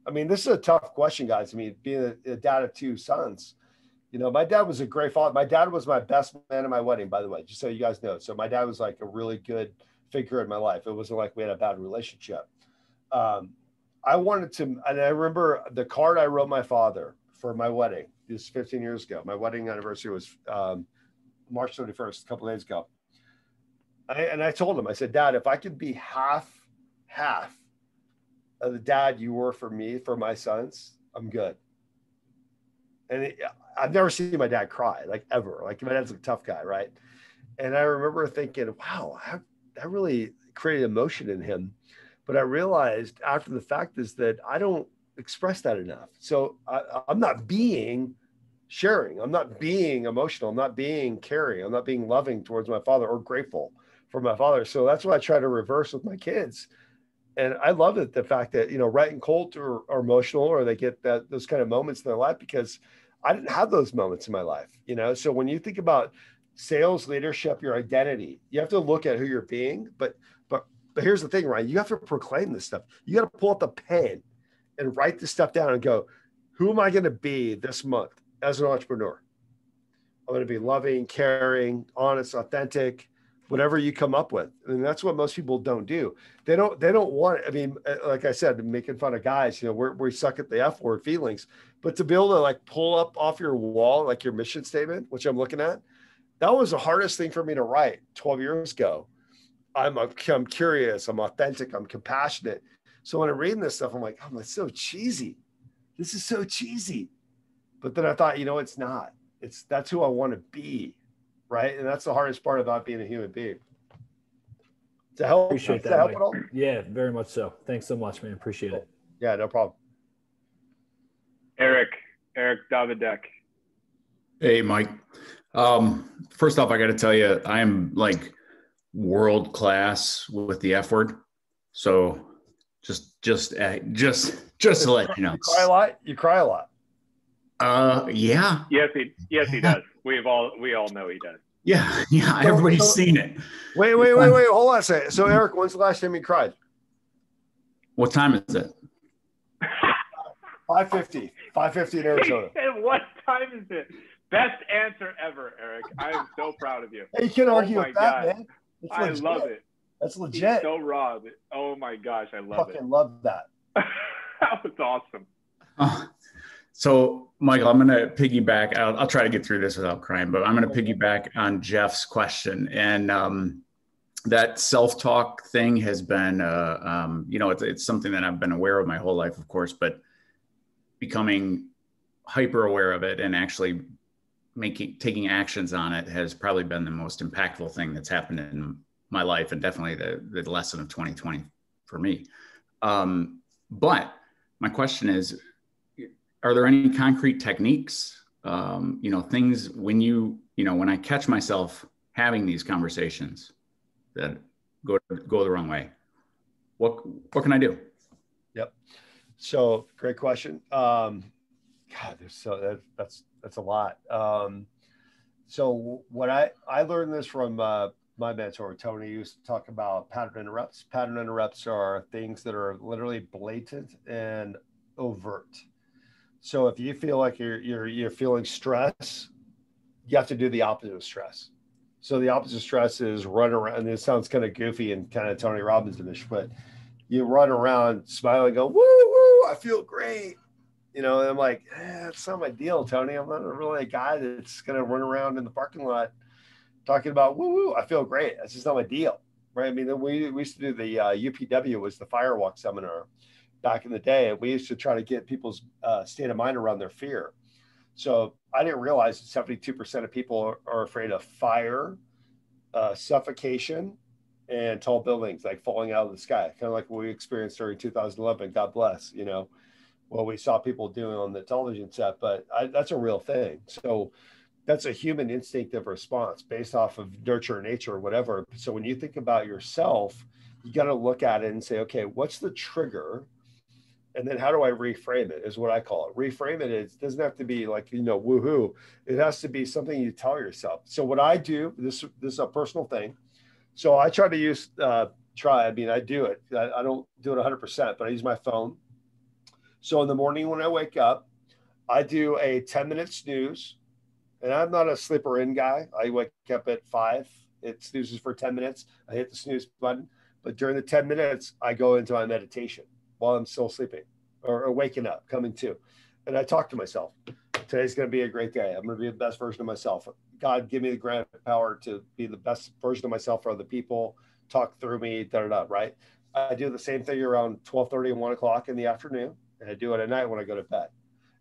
I mean, this is a tough question, guys. I mean, being a, a dad of two sons, you know, my dad was a great father. My dad was my best man at my wedding, by the way, just so you guys know. So my dad was like a really good figure in my life. It wasn't like we had a bad relationship. Um, I wanted to, and I remember the card I wrote my father for my wedding. This 15 years ago. My wedding anniversary was um, March 31st, a couple days ago. I, and I told him, I said, Dad, if I could be half, half of the dad you were for me, for my sons, I'm good. And it, I've never seen my dad cry like ever. Like my dad's a tough guy, right? And I remember thinking, wow, that really created emotion in him. But I realized after the fact is that I don't express that enough. So I, I'm not being sharing. I'm not being emotional. I'm not being caring. I'm not being loving towards my father or grateful for my father. So that's what I try to reverse with my kids. And I love it the fact that you know Rhett and Colt are, are emotional or they get that those kind of moments in their life because I didn't have those moments in my life, you know. So when you think about sales leadership, your identity, you have to look at who you're being. But but but here's the thing, Ryan, you have to proclaim this stuff. You got to pull up the pen and write this stuff down and go, who am I going to be this month as an entrepreneur? I'm going to be loving, caring, honest, authentic, whatever you come up with. And that's what most people don't do. They don't, they don't want, I mean, uh, like I said, making fun of guys, you know, we're, we suck at the F word feelings, but to be able to like pull up off your wall, like your mission statement, which I'm looking at, that was the hardest thing for me to write 12 years ago. I'm, a, I'm curious, I'm authentic, I'm compassionate. So when I'm reading this stuff, I'm like, oh, it's so cheesy. This is so cheesy. But then I thought, you know, it's not. It's that's who I want to be right? And that's the hardest part about being a human being. To help, appreciate that. Help at all? Yeah, very much so. Thanks so much, man. Appreciate it. Yeah, no problem. Eric, Eric Davidek. Hey, Mike. Um, first off, I got to tell you, I am like world class with the F word. So just, just, uh, just, just to let you know. You cry a lot. You cry a lot. Uh, yeah. Yes, he, yes, he does. We've all, we all know he does. Yeah, yeah, everybody's so, seen it. Wait, wait, wait, wait. Hold on a second. So, Eric, when's the last time you cried? What time is it? 550. 550 in Arizona. and what time is it? Best answer ever, Eric. I am so proud of you. Hey, you can oh argue with that, man. I love it. That's legit. He's so raw. Oh my gosh, I love Fucking it. Fucking love that. that was awesome. Uh, so, Michael, I'm going to piggyback. I'll, I'll, try to get through this without crying, but I'm going to piggyback on Jeff's question. And um, that self talk thing has been, uh, um, you know, it's, it's something that I've been aware of my whole life, of course, but becoming hyper aware of it and actually making taking actions on it has probably been the most impactful thing that's happened in my life and definitely the, the lesson of 2020 for me. Um, but my question is, are there any concrete techniques? Um, you know things when you you know when i catch myself having these conversations that go go the wrong way what what can i do? Yep. So great question. Um god there's so that, that's that's a lot. Um so what i i learned this from uh my mentor Tony used to talk about pattern interrupts. Pattern interrupts are things that are literally blatant and overt. So if you feel like you're you're you're feeling stress, you have to do the opposite of stress. So the opposite of stress is run around. And it sounds kind of goofy and kind of Tony Robbins-ish, but you run around smiling, go woo woo, I feel great. You know, and I'm like, eh, that's not my deal, Tony. I'm not really a guy that's gonna run around in the parking lot talking about woo woo. I feel great. That's just not my deal. right? I mean, we, we used to do the uh, UPW was the firewalk seminar back in the day, we used to try to get people's uh, state of mind around their fear. So I didn't realize that 72% of people are, are afraid of fire, uh, suffocation, and tall buildings like falling out of the sky, kind of like what we experienced during 2011. God bless, you know, what we saw people doing on the television set, but I, that's a real thing. So that's a human instinctive response based off of nurture nature or whatever. So when you think about yourself, you got to look at it and say, okay, what's the trigger? And then how do I reframe it is what I call it. Reframe it it doesn't have to be like, you know, woohoo. It has to be something you tell yourself. So what I do, this this is a personal thing. So I try to use uh try, I mean, I do it. I, I don't do it 100%, but I use my phone. So in the morning when I wake up, I do a 10 minute snooze and I'm not a sleeper in guy. I wake up at five. It snoozes for 10 minutes. I hit the snooze button. But during the 10 minutes, I go into my meditation while I'm still sleeping or, or waking up, coming to. And I talk to myself. Today's going to be a great day. I'm going to be the best version of myself. God, give me the grant power to be the best version of myself for other people. Talk through me, da da da. Right. I do the same thing around 12 30 and 1 o'clock in the afternoon. And I do it at night when I go to bed.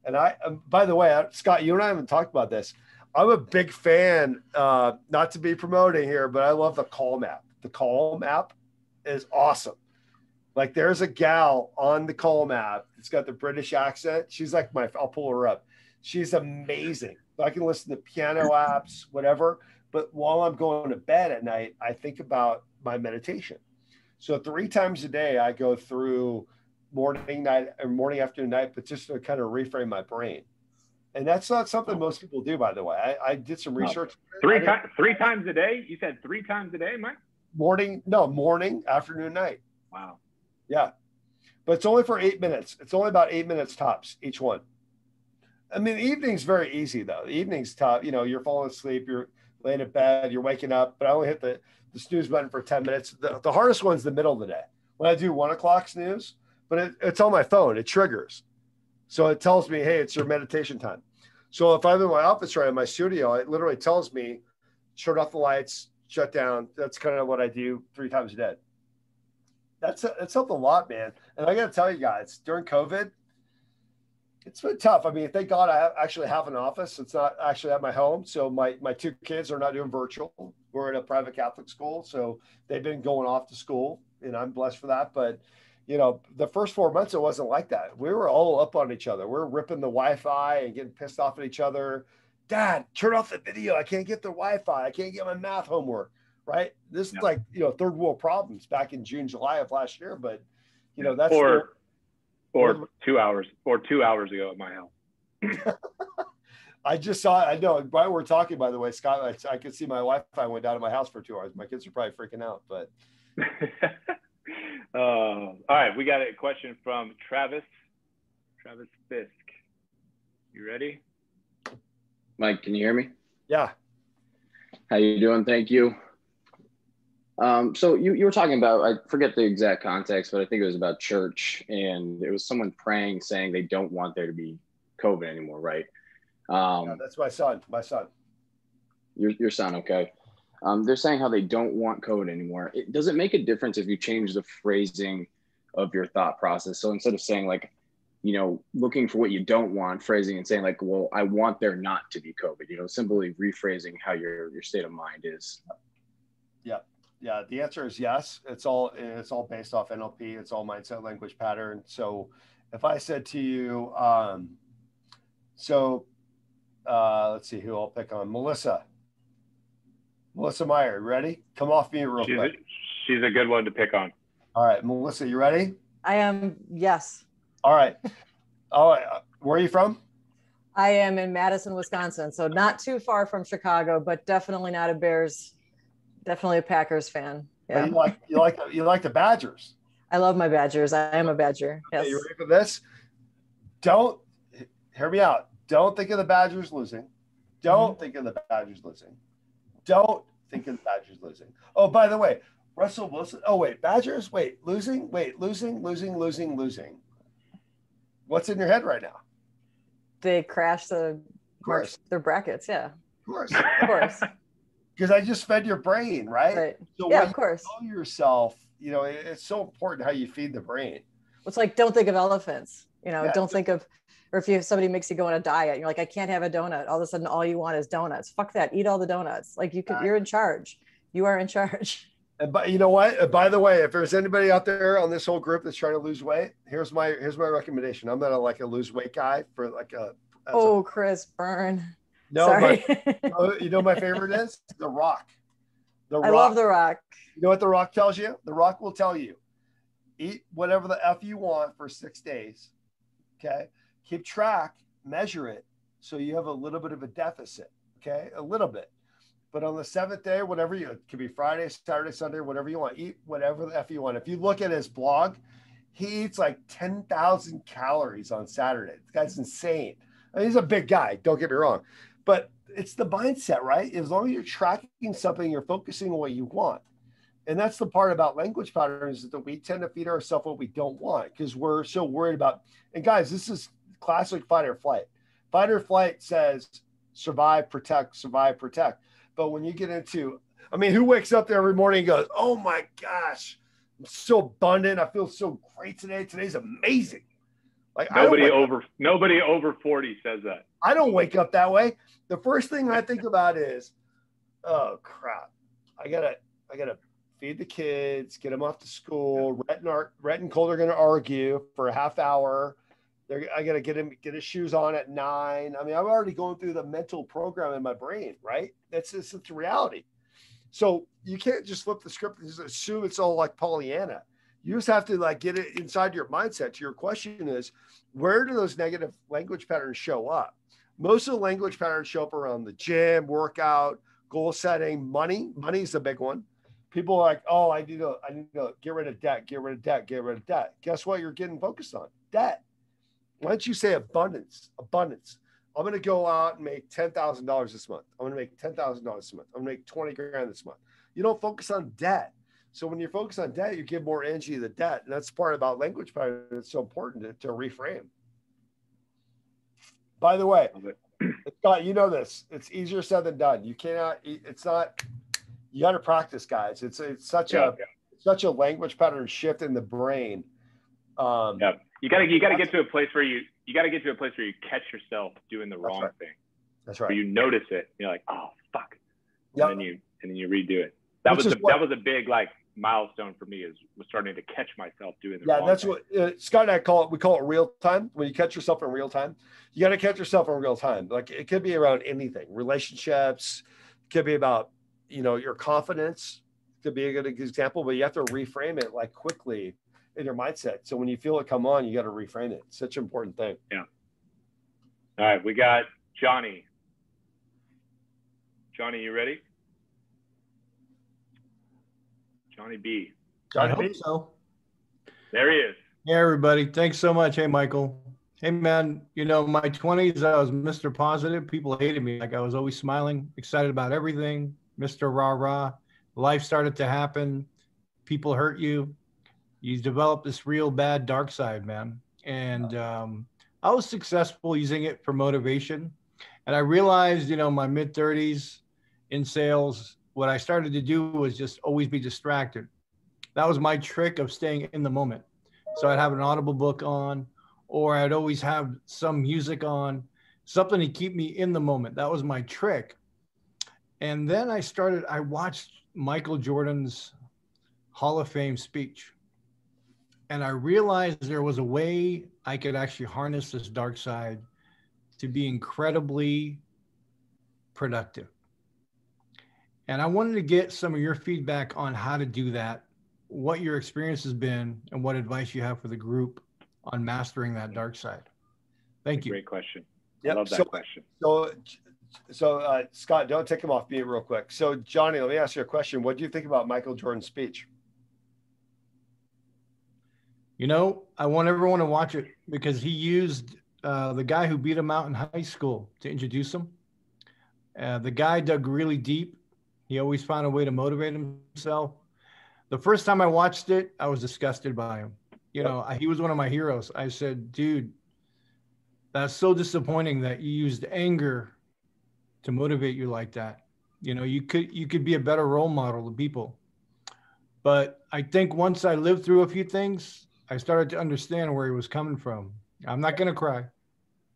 And I, um, by the way, Scott, you and I haven't talked about this. I'm a big fan, uh, not to be promoting here, but I love the Calm app. The Calm app is awesome. Like there's a gal on the Calm app. It's got the British accent. She's like my, I'll pull her up. She's amazing. I can listen to piano apps, whatever. But while I'm going to bed at night, I think about my meditation. So three times a day, I go through morning, night, or morning, afternoon, night, but just to kind of reframe my brain and that's not something most people do, by the way. I, I did some research. Three times, three times a day. You said three times a day, Mike. Morning, no, morning, afternoon, night. Wow. Yeah, but it's only for eight minutes. It's only about eight minutes tops each one. I mean, the evening's very easy though. The evening's top, You know, you're falling asleep, you're laying in bed, you're waking up, but I only hit the, the snooze button for 10 minutes. The, the hardest one's the middle of the day. When I do one o'clock snooze, but it, it's on my phone, it triggers. So it tells me, hey, it's your meditation time. So if I'm in my office right in my studio, it literally tells me, shut off the lights, shut down. That's kind of what I do three times a day. That's that's helped a lot, man. And I got to tell you guys, during COVID, it's been tough. I mean, thank God I actually have an office. It's not actually at my home. So my my two kids are not doing virtual. We're in a private Catholic school, so they've been going off to school, and I'm blessed for that. But you know, the first four months, it wasn't like that. We were all up on each other. We are ripping the Wi Fi and getting pissed off at each other. Dad, turn off the video. I can't get the Wi Fi. I can't get my math homework. Right. This is like, you know, third world problems back in June, July of last year. But, you know, that's. Or, the, or two hours or two hours ago at my house. I just saw. I know. While we're talking, by the way, Scott, I, I could see my Wi-Fi went down at my house for two hours. My kids are probably freaking out, but uh, all right, we got a question from Travis. Travis Fisk. You ready? Mike, can you hear me? Yeah. How you doing? Thank you. Um, so you, you were talking about, I forget the exact context, but I think it was about church and it was someone praying saying they don't want there to be COVID anymore, right? Um, yeah, that's my son, my son. Your, your son, okay. Um, they're saying how they don't want code anymore. It, does it make a difference if you change the phrasing of your thought process? So instead of saying like, you know, looking for what you don't want, phrasing and saying like, well, I want there not to be COVID. You know, simply rephrasing how your your state of mind is. Yeah, yeah. The answer is yes. It's all it's all based off NLP. It's all mindset language pattern. So if I said to you, um, so uh, let's see who I'll pick on, Melissa Melissa Meyer, ready? Come off me real she's quick. A, she's a good one to pick on. All right, Melissa, you ready? I am. Yes. All right. All right. Where are you from? I am in Madison, Wisconsin, so not too far from Chicago, but definitely not a Bears. Definitely a Packers fan. Yeah. You like you like you like the Badgers. I love my Badgers. I am a Badger. Yes. Okay, you ready for this? Don't hear me out. Don't think of the Badgers losing. Don't mm-hmm. think of the Badgers losing don't think of the Badgers losing. Oh, by the way, Russell Wilson. Oh, wait, Badgers. Wait, losing. Wait, losing, losing, losing, losing. What's in your head right now? They crashed the their brackets. Yeah. Of course. Of course. because I just fed your brain, right? Right. So Yeah, of course. you know yourself, you know, it- it's so important how you feed the brain. It's like don't think of elephants. You know, Yeah, don't think of or if you somebody makes you go on a diet, you're like, I can't have a donut. All of a sudden, all you want is donuts. Fuck that. Eat all the donuts. Like you could, you're in charge. You are in charge. And but you know what? By the way, if there's anybody out there on this whole group that's trying to lose weight, here's my here's my recommendation. I'm not a, like a lose weight guy for like a. as a- Oh, Chris, burn. No, Sorry. but you know, my favorite is the Rock. The I Rock. love The Rock. You know what the Rock tells you? The Rock will tell you, eat whatever the f you want for six days. Okay, keep track, measure it, so you have a little bit of a deficit. Okay, a little bit. But on the seventh day, whatever you, it could be Friday, Saturday, Sunday, whatever you want, eat whatever the f you want. If you look at his blog, he eats like ten thousand calories on Saturday. This guy's insane. I mean, he's a big guy. Don't get me wrong, but it's the mindset, right? As long as you're tracking something, you're focusing on what you want. And that's the part about language patterns that we tend to feed ourselves what we don't want because we're so worried about. And guys, this is classic fight or flight. Fight or flight says survive, protect, survive, protect. But when you get into, I mean, who wakes up there every morning and goes, "Oh my gosh, I'm so abundant. I feel so great today. Today's amazing." Like Nobody over nobody over 40 says that. I don't wake up that way. The first thing I think about is, oh crap, I gotta, I gotta feed the kids, get them off to school. Rhett and, Ar- Rhett and Cole are gonna argue for a half hour. They're, I gotta get him, get his shoes on at nine. I mean, I'm already going through the mental program in my brain, right? That's just it's reality. So you can't just flip the script and just assume it's all like Pollyanna. You just have to like get it inside your mindset. To your question is, where do those negative language patterns show up? Most of the language patterns show up around the gym, workout, goal setting, money. Money is the big one. People are like, oh, I need to, I need to get rid of debt, get rid of debt, get rid of debt. Guess what? You're getting focused on debt. Why don't you say abundance? Abundance. I'm going to go out and make ten thousand dollars this month. I'm going to make ten thousand dollars this month. I'm going to make twenty grand this month. You don't focus on debt. So when you focus on debt, you give more energy to the debt, and that's part about language pattern. It's so important to, to reframe. By the way, Scott, you know this. It's easier said than done. You cannot. It's not. You got to practice, guys. It's it's such Yeah, a such a language pattern shift in the brain. Um, Yeah. You gotta you gotta get to a place where you you gotta get to a place where you catch yourself doing the wrong right. thing. That's Where right. you notice it. You're like, oh fuck. And Yep. then you and then you redo it. That Which was a, what- that was a big like milestone for me is was starting to catch myself doing the Yeah, that's thing. what uh, Scott and I call it. We call it real time. When you catch yourself in real time, you got to catch yourself in real time. Like it could be around anything, relationships, could be about you know your confidence. Could be a good example, but you have to reframe it like quickly in your mindset. So when you feel it come on, you got to reframe it. It's such an important thing. Yeah. All right, we got Johnny. Johnny, you ready? Johnny B. I Johnny hope B? so. There he is. Hey, everybody. Thanks so much. Hey, Michael. Hey, man. You know, my 20s, I was Mr. Positive. People hated me. Like, I was always smiling, excited about everything, Mr. Rah Rah. Life started to happen. People hurt you. You develop this real bad dark side, man. And um, I was successful using it for motivation. And I realized, you know, my mid 30s in sales, what I started to do was just always be distracted. That was my trick of staying in the moment. So I'd have an audible book on, or I'd always have some music on, something to keep me in the moment. That was my trick. And then I started, I watched Michael Jordan's Hall of Fame speech. And I realized there was a way I could actually harness this dark side to be incredibly productive. And I wanted to get some of your feedback on how to do that, what your experience has been, and what advice you have for the group on mastering that dark side. Thank you. Great question. Yep. I love that So- question. So, so uh, Scott, don't take him off mute real quick. So, Johnny, let me ask you a question. What do you think about Michael Jordan's speech? You know, I want everyone to watch it because he used uh, the guy who beat him out in high school to introduce him. Uh, the guy dug really deep. He always found a way to motivate himself. The first time I watched it, I was disgusted by him. You know, I, he was one of my heroes. I said, dude, that's so disappointing that you used anger to motivate you like that. You know, you could you could be a better role model to people. But I think once I lived through a few things, I started to understand where he was coming from. I'm not gonna cry.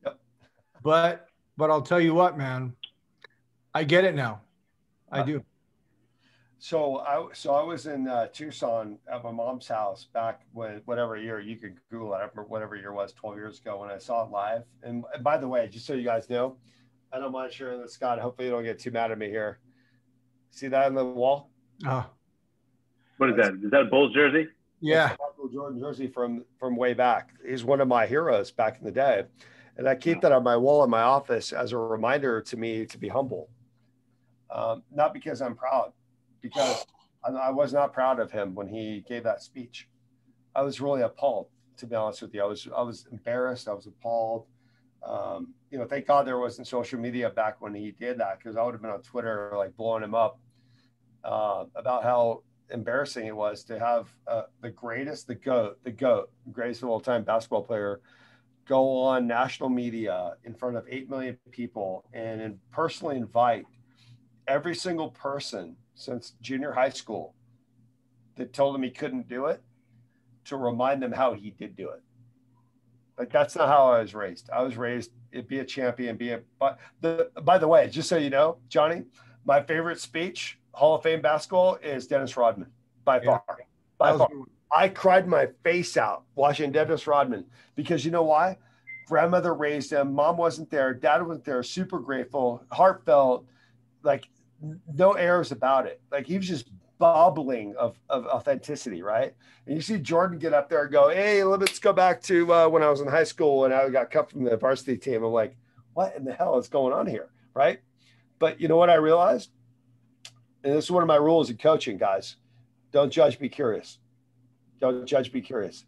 Yep. But but I'll tell you what, man, I get it now. I do. So I so I was in uh, Tucson at my mom's house back when whatever year you could Google it, I remember whatever year it was, 12 years ago when I saw it live. And, and by the way, just so you guys know, I don't mind sharing this, Scott. Hopefully you don't get too mad at me here. See that on the wall? Oh, What is that? Is that a Bulls jersey? yeah. Michael Jordan jersey from from way back. He's one of my heroes back in the day, and I keep that on my wall in my office as a reminder to me to be humble. Um, not because I'm proud, because I, I was not proud of him when he gave that speech. I was really appalled, to be honest with you. I was I was embarrassed. I was appalled. Um, you know, thank God there wasn't social media back when he did that, because I would have been on Twitter like blowing him up uh, about how embarrassing it was to have uh, the greatest, the GOAT, the GOAT, greatest of all time basketball player go on national media in front of 8 million people and, and personally invite every single person since junior high school that told him he couldn't do it to remind them how he did do it. Like that's not how I was raised. I was raised to be a champion, be a but the by the way, just so you know, Johnny, my favorite speech Hall of Fame basketball is Dennis Rodman by Yeah. far. By far. I cried my face out watching Dennis Rodman because you know why? Grandmother raised him, mom wasn't there, dad wasn't there, super grateful, heartfelt, like no airs about it. Like he was just bubbling of, of authenticity, right? And you see Jordan get up there and go, Hey, let's go back to uh, when I was in high school and I got cut from the varsity team. I'm like, what in the hell is going on here? Right. But you know what I realized? And this is one of my rules in coaching, guys. Don't judge, be curious. Don't judge, be curious.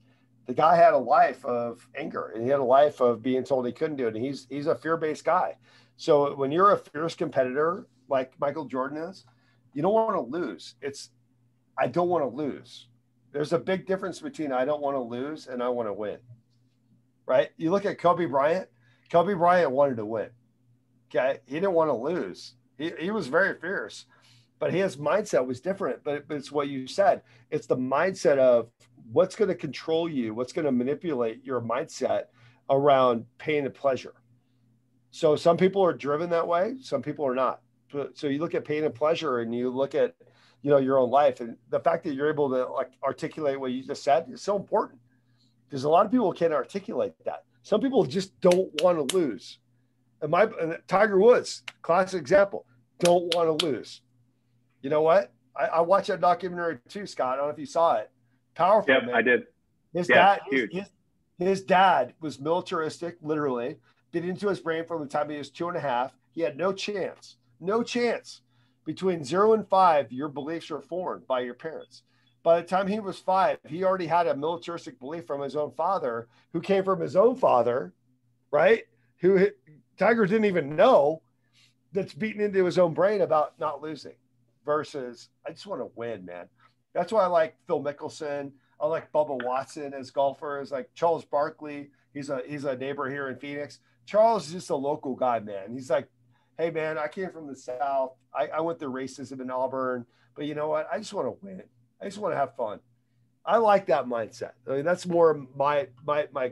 The guy had a life of anger and he had a life of being told he couldn't do it. And he's he's a fear-based guy. So when you're a fierce competitor like Michael Jordan is, you don't want to lose. It's I don't want to lose. There's a big difference between I don't want to lose and I want to win. Right? You look at Kobe Bryant. Kobe Bryant wanted to win. Okay. He didn't want to lose. He, he was very fierce but his mindset was different. But, it's what you said. It's the mindset of what's going to control you, what's going to manipulate your mindset around pain and pleasure. So some people are driven that way, some people are not. But, so you look at pain and pleasure, and you look at you know your own life, and the fact that you're able to like articulate what you just said is so important because a lot of people can't articulate that. Some people just don't want to lose. And my and Tiger Woods, classic example, don't want to lose. You know what? I, I watched that documentary too, Scott. I don't know if you saw it. Powerful, Yep, man. I did. His Yeah, dad, his, his, his dad was militaristic, literally, bit into his brain from the time he was two and a half. He had no chance, no chance. Between zero and five, your beliefs are formed by your parents. By the time he was five, he already had a militaristic belief from his own father, who came from his own father, right? Who Tiger didn't even know that's beaten into his own brain about not losing versus I just want to win, man. That's why I like Phil Mickelson. I like Bubba Watson as golfers, like Charles Barkley. He's a he's a neighbor here in Phoenix. Charles is just a local guy, man. He's like, hey man, I came from the south. I, I went through racism in Auburn, but you know what? I just want to win. I just want to have fun. I like that mindset. I mean, that's more my my my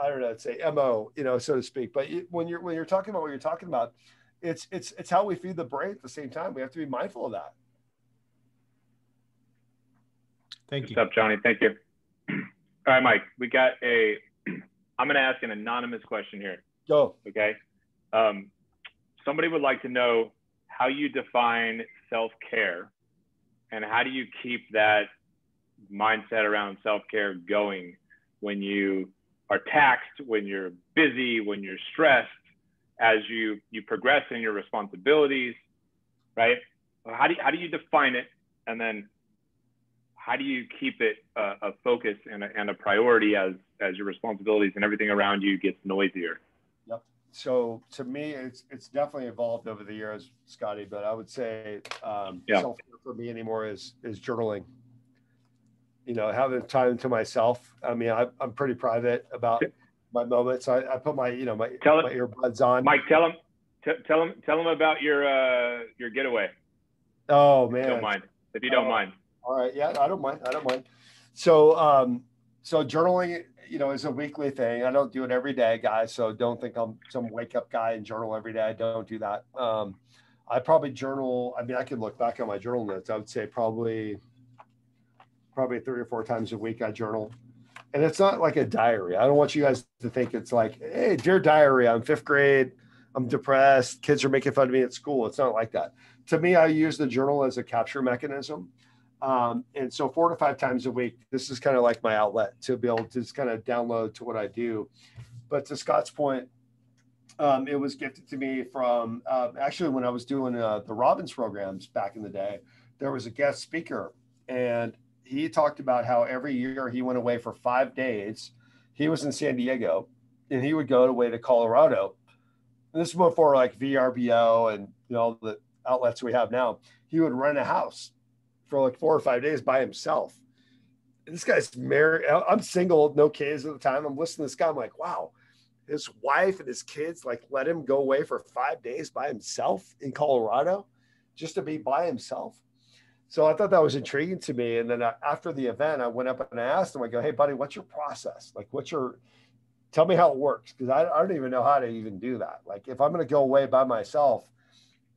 I don't know, I'd say mo, you know, so to speak. But it, when you're when you're talking about what you're talking about, it's it's it's how we feed the brain at the same time. We have to be mindful of that. Thank Good you. stuff, Johnny. Thank you. All right, Mike. We got a. I'm going to ask an anonymous question here. Go. Okay. Um, somebody would like to know how you define self care, and how do you keep that mindset around self care going when you are taxed, when you're busy, when you're stressed, as you you progress in your responsibilities, right? How do you, how do you define it, and then how do you keep it a, a focus and a, and a priority as as your responsibilities and everything around you gets noisier? So to me, it's it's definitely evolved over the years, Scotty. But I would say um, Yeah. for me anymore is is journaling. You know, having time to myself. I mean, I, I'm pretty private about my moments. I, I put my you know my Tell my earbuds on. Mike, tell them T- tell them tell them about your uh, your getaway. Oh man. don't mind. If you don't Oh. mind. All right. Yeah, I don't mind. I don't mind. So, um, so journaling, you know, it's a weekly thing. I don't do it every day, guys. So don't think I'm some wake up guy and journal every day. I don't do that. Um, I probably journal. I mean, I could look back on my journal notes. I would say probably, probably three or four times a week I journal. And it's not like a diary. I don't want you guys to think it's like, hey, dear diary, I'm fifth grade. I'm depressed. Kids are making fun of me at school. It's not like that. To me, I use the journal as a capture mechanism. Um, and so four to five times a week, this is kind of like my outlet to be able to just kind of download to what I do. But to Scott's point, um, it was gifted to me from uh, actually when I was doing uh, the Robbins programs back in the day. There was a guest speaker, and he talked about how every year he went away for five days. He was in San Diego, and he would go away to Colorado. And this is before like VRBO and you know the outlets we have now. He would rent a house for like four or five days by himself. And this guy's married. I'm single, no kids at the time. I'm listening to this guy. I'm like, wow, his wife and his kids like let him go away for five days by himself in Colorado just to be by himself. So I thought that was intriguing to me. And then uh, after the event, I went up and I asked him, I go, hey, buddy, what's your process? Like, what's your, tell me how it works. Cause I, I don't even know how to even do that. Like, if I'm going to go away by myself,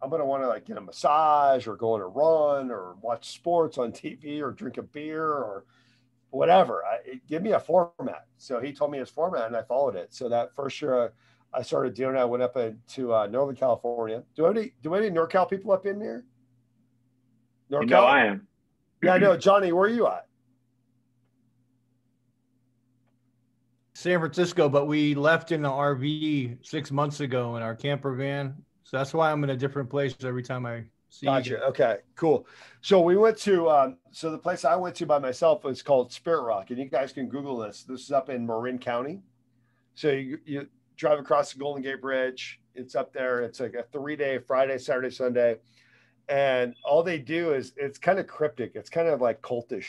I'm going to want to like get a massage or go on a run or watch sports on TV or drink a beer or whatever. I, give me a format. So he told me his format and I followed it. So that first year uh, I started doing it, I went up into uh, Northern California. Do any, do any NorCal people up in here? NorCal? You know I am. Yeah, I know. Johnny, where are you at? San Francisco, but we left in the RV six months ago in our camper van. So that's why I'm in a different place every time I see Gotcha. you. Okay, cool. So we went to um, so the place I went to by myself was called Spirit Rock, and you guys can Google this. This is up in Marin County. So you, you drive across the Golden Gate Bridge. It's up there. It's like a three day Friday, Saturday, Sunday, and all they do is it's kind of cryptic. It's kind of like cultish.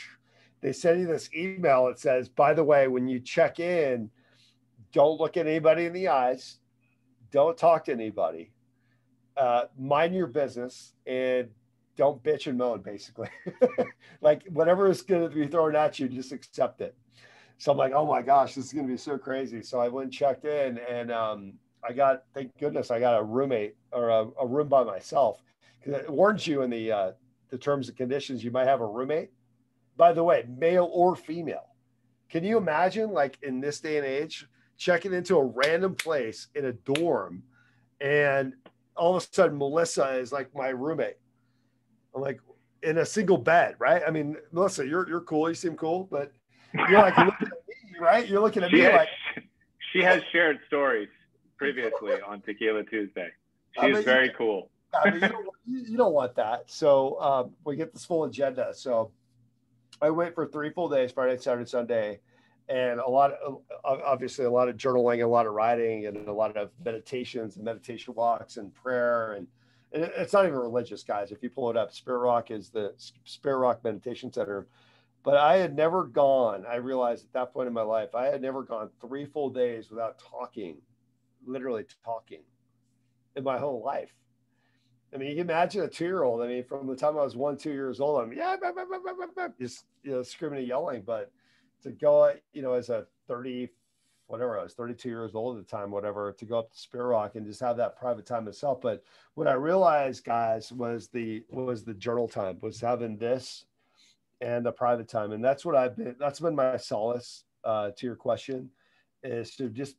They send you this email. It says, by the way, when you check in, don't look at anybody in the eyes. Don't talk to anybody uh, mind your business and don't bitch and moan basically. Like whatever is going to be thrown at you just accept it. So i'm like oh my gosh this is going to be so crazy. So i went and checked in and um, i got thank goodness i got a roommate or a, a room by myself. Because it warns you in the uh, the terms and conditions you might have a roommate. By the way male or female. Can you imagine like in this day and age checking into a random place in a dorm and all of a sudden Melissa is like my roommate. I'm like in a single bed, right? I mean, Melissa, you're you're cool. You seem cool, but you're like looking at me, right? You're looking at She me has, like she has shared stories previously on Tequila Tuesday. I She's mean, very cool. I mean, you, don't, you you don't want that. So um, we get this full agenda. So I went for three full days, Friday, Saturday, Sunday, and a lot of obviously a lot of journaling, a lot of writing, and a lot of meditations and meditation walks and prayer. And, and it's not even religious, guys. If you pull it up, Spirit Rock is the Spirit Rock Meditation Center. But I had never gone. I realized at that point in my life, I had never gone three full days without talking, literally talking, in my whole life. I mean, you can imagine a two-year-old. I mean, from the time I was one, two years old, I'm yeah, just you know, screaming and yelling. But to go, you know, as a 30, whatever I was, 32 years old at the time, whatever, to go up to Spirit Rock and just have that private time myself. But what I realized, guys, was the was the journal time, was having this and the private time, and that's what I've been. That's been my solace uh, to your question, is to just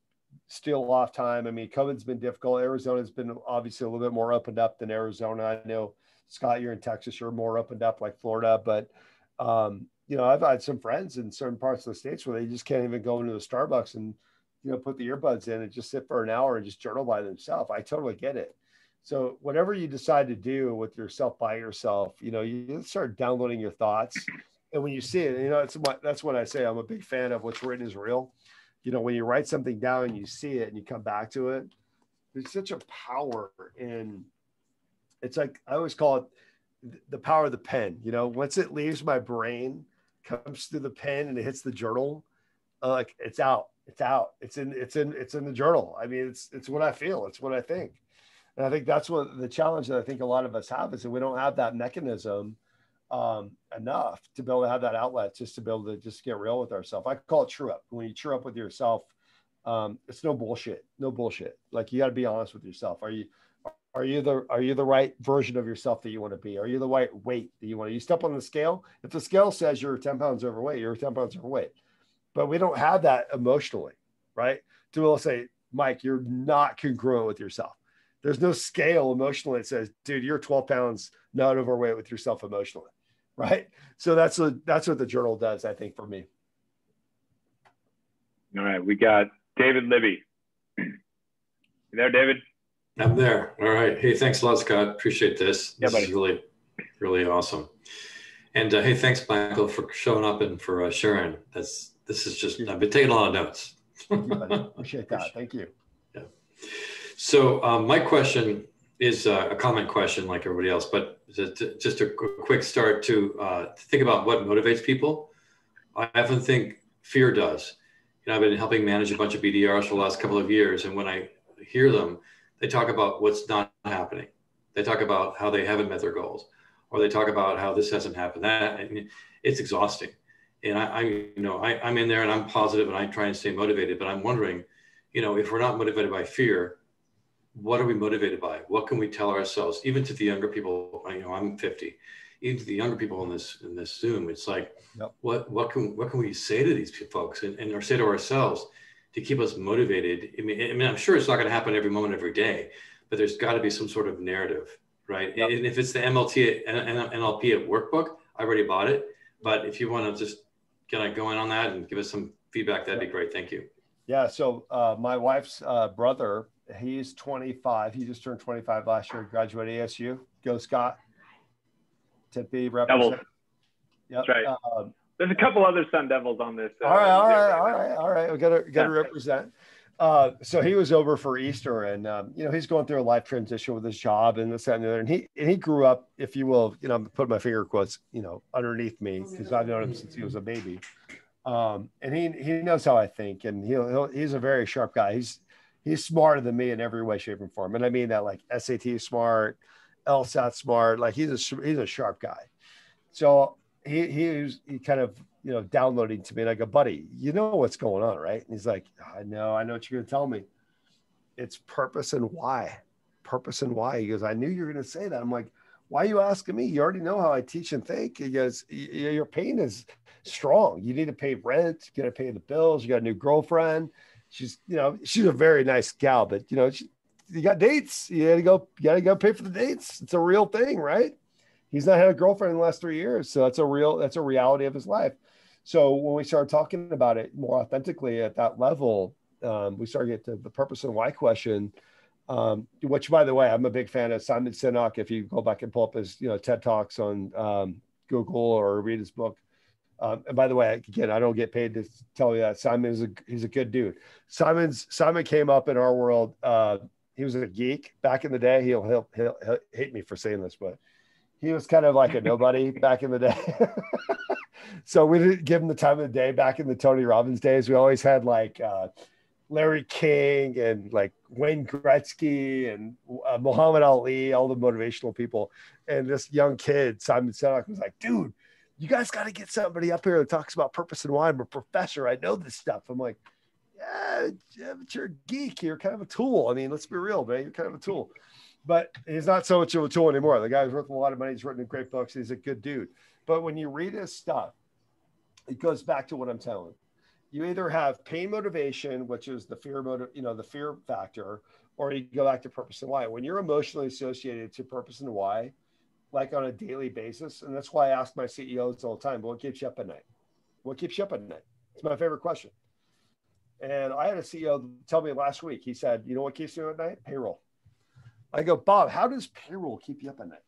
steal off time. I mean, COVID's been difficult. Arizona's been obviously a little bit more opened up than Arizona. I know Scott, you're in Texas, you're more opened up like Florida, but um, you know, I've had some friends in certain parts of the states where they just can't even go into the Starbucks and you know put the earbuds in and just sit for an hour and just journal by themselves. I totally get it. So whatever you decide to do with yourself by yourself, you know, you start downloading your thoughts, and when you see it, you know, it's what that's what I say. I'm a big fan of what's written is real. You know, when you write something down and you see it and you come back to it, there's such a power in. It's like I always call it the power of the pen. You know, once it leaves my brain, comes through the pen and it hits the journal, uh, like it's out. It's out. It's in. It's in. It's in the journal. I mean, it's it's what I feel. It's what I think. And I think that's what the challenge that I think a lot of us have is that we don't have that mechanism um, enough to be able to have that outlet just to be able to just get real with ourselves. I call it true up. When you true up with yourself, um, it's no bullshit, no bullshit. Like you got to be honest with yourself. Are you, are you the, are you the right version of yourself that you want to be? Are you the right weight that you want to, you step on the scale. If the scale says you're 10 pounds overweight, you're 10 pounds overweight, but we don't have that emotionally, right? To to say, Mike, you're not congruent with yourself. There's no scale emotionally that says, dude, you're 12 pounds not overweight with yourself emotionally right? So that's what that's what the journal does, I think, for me. All right, we got David Libby. You there, David? I'm there. All right. Hey, thanks a lot, Scott. Appreciate this. Yeah, this buddy. is really, really awesome. And uh, hey, thanks, Michael, for showing up and for uh, sharing. That's this is just. I've been taking a lot of notes. Thank you, buddy. Appreciate that. Thank you. Yeah. So um, my question is uh, a common question like everybody else, but just, just a qu- quick start to uh, think about what motivates people. I often think fear does. You know, I've been helping manage a bunch of BDRs for the last couple of years, and when I hear them, they talk about what's not happening. They talk about how they haven't met their goals, or they talk about how this hasn't happened. That it's exhausting. And I, I you know, I, I'm in there and I'm positive and I try and stay motivated, but I'm wondering, you know, if we're not motivated by fear, what are we motivated by? What can we tell ourselves, even to the younger people? You know, I'm 50. Even to the younger people in this in this Zoom, it's like, Yep. what what can what can we say to these folks and, and or say to ourselves to keep us motivated? I mean, I mean, I'm sure it's not going to happen every moment, every day, but there's got to be some sort of narrative, right? Yep. And if it's the MLT and NLP at workbook, I already bought it. But if you want to just kind of go in on that and give us some feedback, that'd be great. Thank you. Yeah. So uh, my wife's uh, brother, he's 25. He just turned 25 last year. Graduated ASU. Go Scott. Tempe represent. Devils. Yep. That's right. Um, There's a couple other Sun Devils on this. uh, all right, all right, all right, all right. We got to got to represent. Uh, so he was over for Easter, and um, you know he's going through a life transition with his job and this that, and the other. And he and he grew up, if you will, you know, I'm putting my finger quotes, you know, underneath me because I've known him since he was a baby. Um, and he he knows how I think, and he'll, he'll he's a very sharp guy. He's he's smarter than me in every way, shape, and form. And I mean that like SAT smart, LSAT smart. Like he's a he's a sharp guy. So he he was he kind of you know downloading to me like a buddy. You know what's going on, right? And he's like, I know, I know what you're gonna tell me. It's purpose and why. Purpose and why. He goes, I knew you were gonna say that. I'm like, why are you asking me? You already know how I teach and think. He goes, "Y- y- your pain is strong. You need to pay rent. You got to pay the bills. You got a new girlfriend. She's, you know, she's a very nice gal, but you know, she, you got dates. You got to go. You got to go pay for the dates. It's a real thing, right? He's not had a girlfriend in the last three years, so that's a real. That's a reality of his life. So when we started talking about it more authentically at that level, um, we started to get to the purpose and why question. Um, which, by the way, I'm a big fan of Simon Sinek. If you go back and pull up his, you know, TED talks on um, Google or read his book. Um, and by the way, again, I don't get paid to tell you that Simon is a he's a good dude. Simon's Simon came up in our world. Uh, he was a geek back in the day. He'll, he'll he'll he'll hate me for saying this, but he was kind of like a nobody back in the day. so we didn't give him the time of the day back in the Tony Robbins days. We always had like uh, Larry King and like Wayne Gretzky and uh, Muhammad Ali, all the motivational people. And this young kid, Simon Sinek, was like, dude, you guys got to get somebody up here that talks about purpose and why. I'm a professor. I know this stuff. I'm like, yeah, but you're a geek. You're kind of a tool. I mean, let's be real, man. You're kind of a tool. But he's not so much of a tool anymore. The guy's worth a lot of money. He's written great books. He's a good dude. But when you read his stuff, it goes back to what I'm telling. You either have pain motivation, which is the fear motive, you know, the fear factor, or you go back to purpose and why. When you're emotionally associated to purpose and why, like on a daily basis, and that's why I ask my CEOs all the time, what keeps you up at night? What keeps you up at night? It's my favorite question. And I had a CEO tell me last week, he said, you know what keeps you up at night? Payroll. I go, Bob, how does payroll keep you up at night?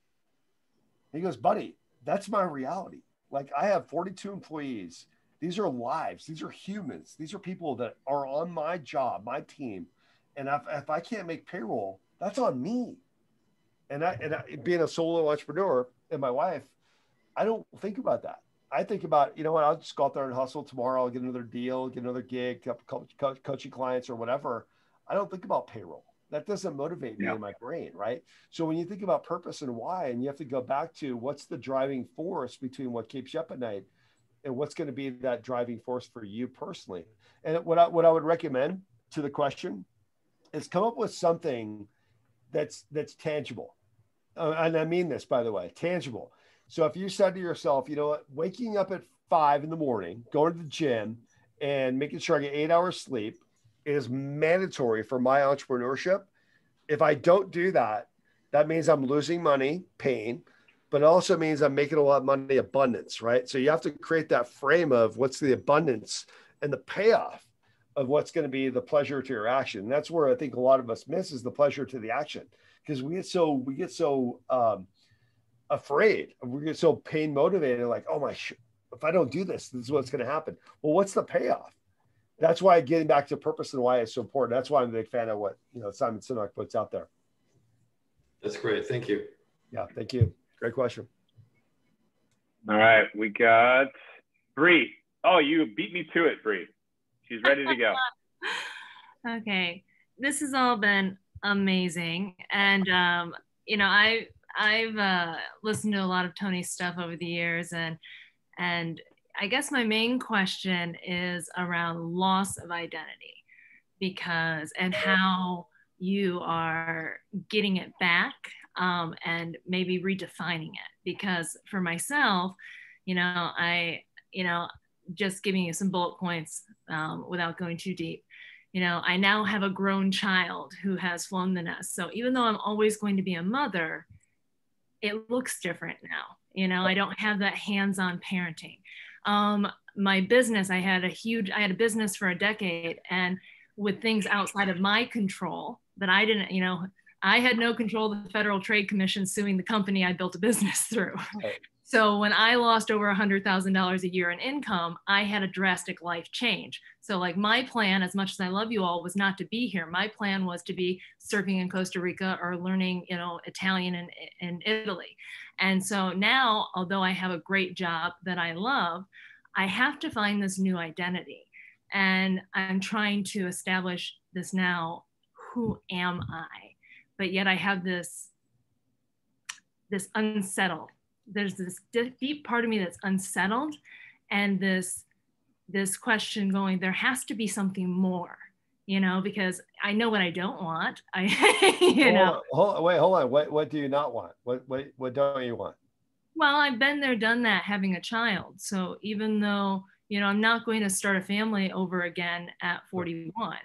He goes, buddy, that's my reality. Like I have 42 employees. These are lives. These are humans. These are people that are on my job, my team. And if, if I can't make payroll, that's on me. And I, and I, being a solo entrepreneur and my wife, I don't think about that. I think about, you know what, I'll just go out there and hustle tomorrow. I'll get another deal, get another gig, couple coach, coaching clients or whatever. I don't think about payroll. That doesn't motivate me Yeah. in my brain, right? So when you think about purpose and why, and you have to go back to what's the driving force between what keeps you up at night and what's going to be that driving force for you personally. And what I, what I would recommend to the question is come up with something that's that's tangible. Uh, and I mean this, by the way, tangible. So if you said to yourself, you know what, waking up at five in the morning, going to the gym, and making sure I get eight hours sleep is mandatory for my entrepreneurship. If I don't do that, that means I'm losing money, pain, but it also means I'm making a lot of money, abundance, right? So you have to create that frame of what's the abundance and the payoff of what's going to be the pleasure to your action. And that's where I think a lot of us miss is the pleasure to the action because we get so we get so um, afraid, we get so pain motivated, like oh my, if I don't do this, this is what's going to happen. Well, what's the payoff? That's why getting back to purpose and why it's so important. That's why I'm a big fan of what you know Simon Sinek puts out there. That's great. Thank you. Yeah, thank you. Great question. All right, we got Bree. Oh, you beat me to it, Bree. She's ready to go. okay this has all been amazing and um you know i i've uh listened to a lot of tony's stuff over the years and and i guess my main question is around loss of identity because and how you are getting it back um, and maybe redefining it. Because for myself you know i you know just giving you some bullet points um, without going too deep. You know i now have a grown child who has flown the nest. So even though i'm always going to be a mother it looks different now. You know i don't have that hands-on parenting um, my business i had a huge i had a business for a decade and with things outside of my control that i didn't you know i had no control of the federal trade commission suing the company i built a business through Right. So when I lost over $100,000 a year in income, I had a drastic life change. So like my plan, as much as I love you all, was not to be here. My plan was to be surfing in Costa Rica or learning, you know, Italian in, in Italy. And so now, although I have a great job that I love, I have to find this new identity. And I'm trying to establish this now. Who am I? But yet I have this this unsettled there's this deep part of me that's unsettled and this this question going there has to be something more you know because i know what i don't want i you know Hold on, hold, wait, hold on. What what do you not want? What what what don't you want? well i've been there done that having a child so even though you know i'm not going to start a family over again at 41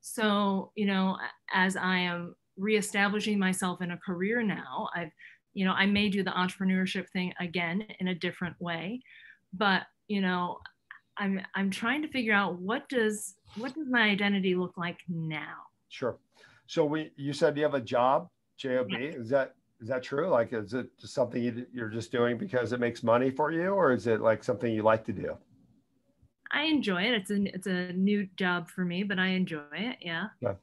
so you know as i am reestablishing myself in a career now i've you know i may do the entrepreneurship thing again in a different way but you know i'm i'm trying to figure out what does what does my identity look like now Sure. So we you said you have a job, job. Is that is that true? Like, is it just something you, you're just doing because it makes money for you, or is it like something you like to do? i enjoy it it's a it's a new job for me but i enjoy it Yeah. yeah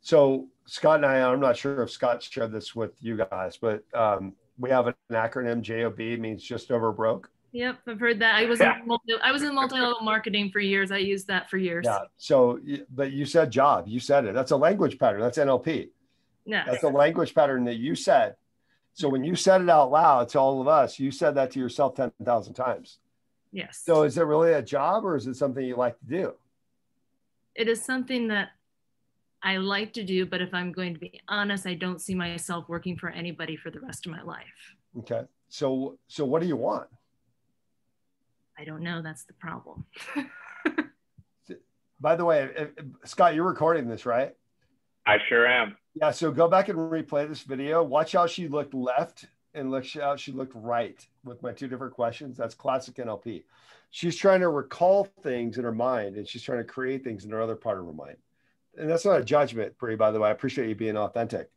So Scott and I, I'm not sure if Scott shared this with you guys, but um, we have an acronym. JOB means just over broke. Yep, I've heard that. I was in multi, I was in multi-level marketing for years. I used that for years. Yeah. So, but you said job. You said it. That's a language pattern. That's NLP. Yeah. That's a language pattern that you said. So when you said it out loud to all of us, you said that to yourself 10,000 times. Yes. So is it really a job or is it something you like to do? it is something that I like to do, but if I'm going to be honest, I don't see myself working for anybody for the rest of my life. Okay. So, so what do you want? I don't know. That's the problem. By the way, if, if- Scott, you're recording this, right? I sure am. Yeah. So go back and replay this video. Watch how she looked left and look how she looked right with my two different questions. That's classic NLP. She's trying to recall things in her mind and she's trying to create things in her other part of her mind. And that's not a judgment, Bree, by the way. I appreciate you being authentic.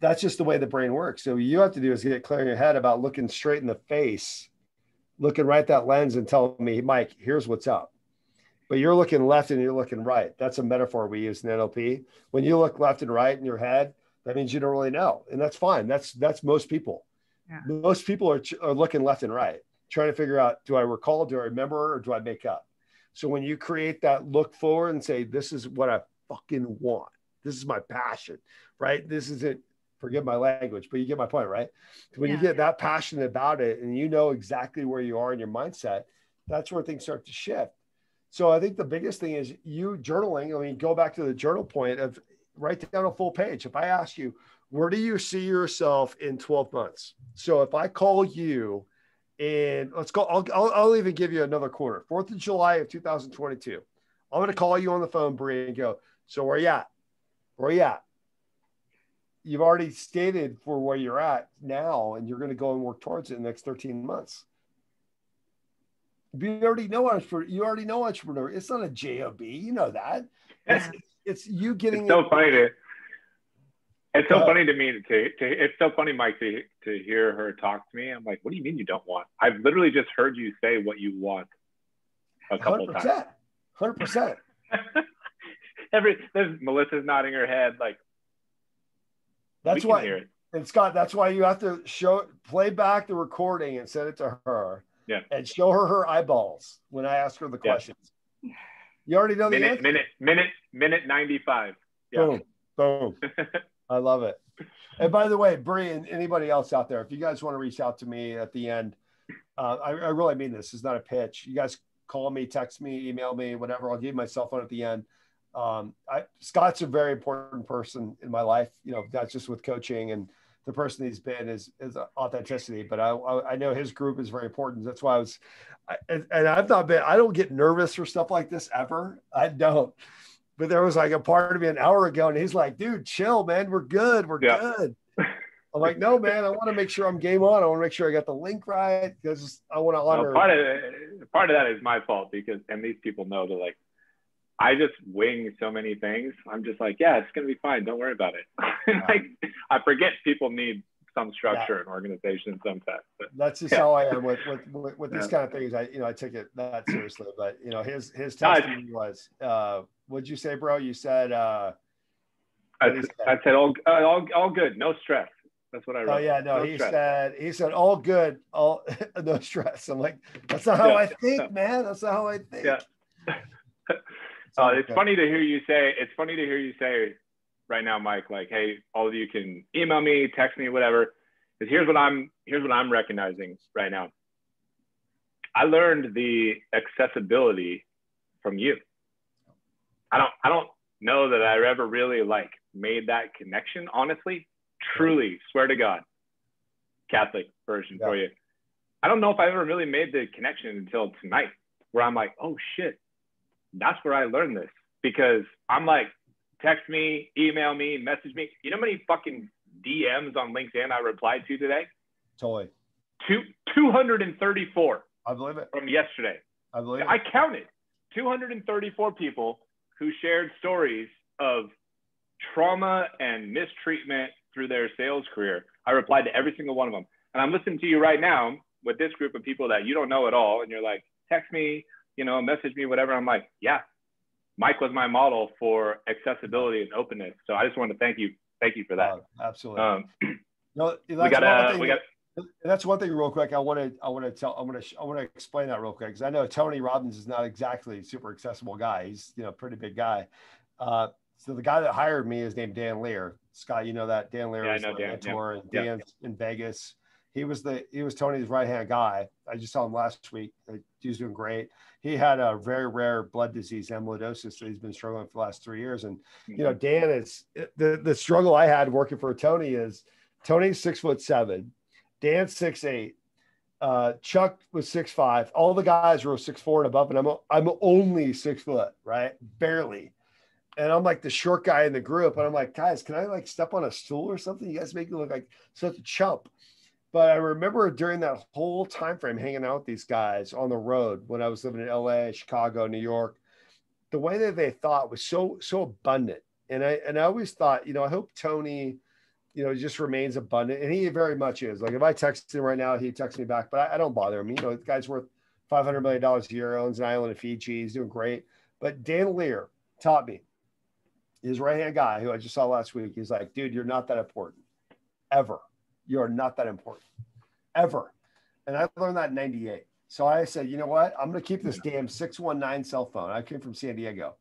That's just the way the brain works. So you have to do is get clear in your head about looking straight in the face, looking right at that lens and telling me, Mike, here's what's up. But you're looking left and you're looking right. That's a metaphor we use in NLP. When you look left and right in your head, that means you don't really know. And that's fine. That's that's most people. Yeah. Most people are, are looking left and right, trying to figure out, do I recall, do I remember, or do I make up? So when you create that look forward and say, this is what I fucking want. This is my passion, right? This isn't forgive my language, but you get my point, right? When Yeah. you get that passionate about it and you know exactly where you are in your mindset, that's where things start to shift. So I think the biggest thing is you journaling. I mean, go back to the journal point of write down a full page. If I ask you, where do you see yourself in 12 months? So if I call you and let's go, I'll, I'll, I'll even give you another quarter, 4th of July of 2022. I'm going to call you on the phone, Bree, and go, so where you at? Where you at? You've already stated for where you're at now, and you're going to go and work towards it in the next 13 months. You already know entrepreneur. You already know entrepreneur. It's not a job. You know that. It's, it's you getting. It's so it- funny to. It's so Uh, funny to me to, to. It's so funny, Mike, to to hear her talk to me. I'm like, what do you mean you don't want? I've literally just heard you say what you want a couple Hundred times. Hundred percent. Every Melissa's nodding her head like That's why. hear it. And Scott, that's why you have to show play back the recording and send it to her. Yeah. And show her her eyeballs when I ask her the Yeah. questions. You already know the Minute answer. minute minute minute ninety five. Yeah. Boom. Boom. I love it. And by the way, Bree and anybody else out there, if you guys want to reach out to me at the end, uh, I, I really mean this. It's not a pitch. You guys call me, text me, email me, whatever. I'll give you my cell phone at the end. Um, I, Scott's a very important person in my life. You know, not just with coaching and the person he's been is is authenticity. But I I I know his group is very important. That's why I was, I, and, and I've not been. I don't get nervous for stuff like this ever. I don't. But there was like a part of me an hour ago, and he's like, "Dude, chill, man. We're good. We're Yeah. good." I'm like, "No, man. I want to make sure I'm game on. I want to make sure I got the link right because I want to Well, honor." part of part of that is my fault because and these people know that like I just wing so many things. I'm just like, yeah, it's gonna be fine. Don't worry about it. Like I forget people need some structure and organization sometimes. But That's just Yeah. how I am with with, with, with these kind of things. I you know I take it that seriously, but you know his his No, I- was, uh, what'd you say, bro? You said, uh, I, said. I said all, uh, all all good, no stress. That's what I wrote. oh yeah, no, he stress. said he said all good, all no stress. I'm like, that's not how Yeah. I think, man. That's not how I think. Yeah. Uh, it's funny to hear you say. It's funny to hear you say right now, Mike. Like, hey, all of you can email me, text me, whatever. Because here's what I'm here's what I'm recognizing right now. I learned the accessibility from you. I don't I don't know that I ever really like made that connection. Honestly, truly, swear to God, Catholic version for you. I don't know if I ever really made the connection until tonight, where I'm like, oh shit, that's where I learned this because I'm like, text me, email me, message me. You know how many fucking DMs on LinkedIn I replied to today? Totally. Two, 234 I believe it. from yesterday. I believe it. I counted 234 people who shared stories of trauma and mistreatment through their sales career. I replied to every single one of them. And I'm listening to you right now with this group of people that you don't know at all. And you're like, text me, you know, message me, whatever. I'm like, yeah, Mike was my model for accessibility and openness. So I just want to thank you. Thank you for that. Uh, absolutely. Um, no, we got to, we got, And that's one thing, real quick. I want to, I want to tell, I want to, I want to explain that real quick because I know Tony Robbins is not exactly a super accessible guy. He's, you know, pretty big guy. Uh, so the guy that hired me is named Dan Lear. Scott, you know that Dan Lear Yeah, is my Dan, mentor, and yeah. Dan's in Vegas. He was the, he was Tony's right hand guy. I just saw him last week. He's doing great. He had a very rare blood disease, amyloidosis, that he's been struggling for the last three years. And you know, Dan is the the struggle I had working for Tony is Tony's six foot seven, Dan's six eight, uh, Chuck was six five. All the guys were six four and above, and I'm I'm only six foot, right? Barely. And I'm like the short guy in the group, and I'm like, guys, can I like step on a stool or something? You guys make me look like such a chump. But I remember during that whole time frame hanging out with these guys on the road when I was living in LA, Chicago, New York, the way that they thought was so so abundant. And I and I always thought, you know, I hope Tony, you know, just remains abundant. And he very much is. Like if I text him right now, he texts me back, but I, I don't bother him. You know, the guy's worth five hundred million dollars a year, owns an island in Fiji, he's doing great. But Dan Lear taught me, his right hand guy who I just saw last week. He's like, dude, you're not that important, ever. You are not that important, ever. And I learned that in '98. So I said, you know what? I'm going to keep this damn 619 cell phone. I came from San Diego.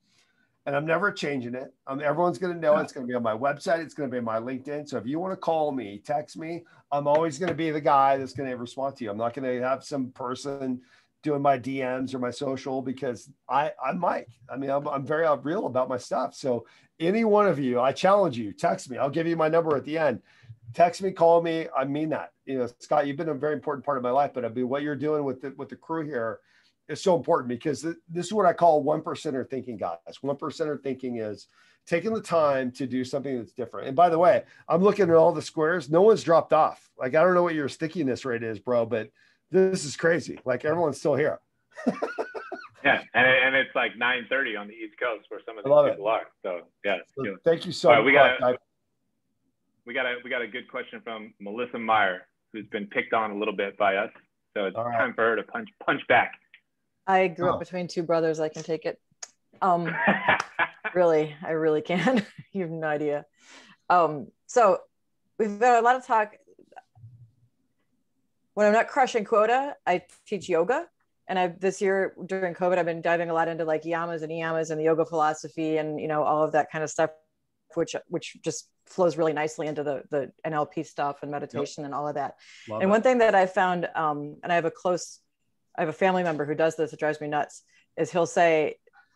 and I'm never changing it. Um, everyone's going to know it's going to be on my website. It's going to be my LinkedIn. So if you want to call me, text me. I'm always going to be the guy that's going to respond to you. I'm not going to have some person doing my DMs or my social because I I'm Mike. I mean, I'm, I'm very real about my stuff. So any one of you, I challenge you, text me. I'll give you my number at the end. Text me, call me. I mean that. You know, Scott, you've been a very important part of my life, but I mean, what you're doing with the, with the crew here is so important because this is what I call one percenter thinking, guys. One percenter thinking is taking the time to do something that's different. And by the way, I'm looking at all the squares. No one's dropped off. Like I don't know what your stickiness rate is, bro, but this is crazy. Like everyone's still here. yeah, and, and it's like 9:30 on the East Coast where some of these people it. are. So yeah. So thank you so right, much. We got we got a we got a good question from Melissa Meyer, who's been picked on a little bit by us. So it's right. time for her to punch punch back. I grew oh. up between two brothers. I can take it. Um, really, I really can. you have no idea. Um, so we've got a lot of talk. When I'm not crushing quota, I teach yoga. And I've this year during COVID, I've been diving a lot into like yamas and niyamas and the yoga philosophy and you know all of that kind of stuff, which which just flows really nicely into the the NLP stuff and meditation yep. and all of that. Love and it. one thing that I found, um, and I have a close I have a family member who does this. It drives me nuts. Is he'll say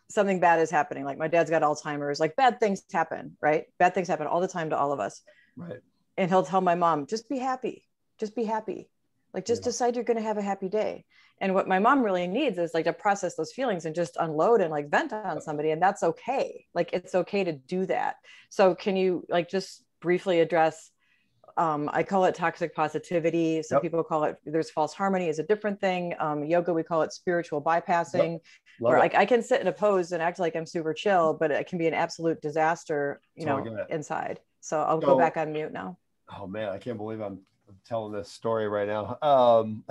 something bad is happening. Like my dad's got Alzheimer's. Like bad things happen, right? Bad things happen all the time to all of us. Right. And he'll tell my mom, just be happy. Just be happy. Like just yeah. decide you're going to have a happy day. And what my mom really needs is like to process those feelings and just unload and like vent on somebody. And that's okay. Like it's okay to do that. So can you like just briefly address um, I call it toxic positivity. Some yep. people call it there's false harmony is a different thing. Um, yoga, we call it spiritual bypassing. Yep. Where like I can sit in a pose and act like I'm super chill, but it can be an absolute disaster, you know, inside. So I'll so, go back on mute now. Oh man, I can't believe I'm telling this story right now. Um,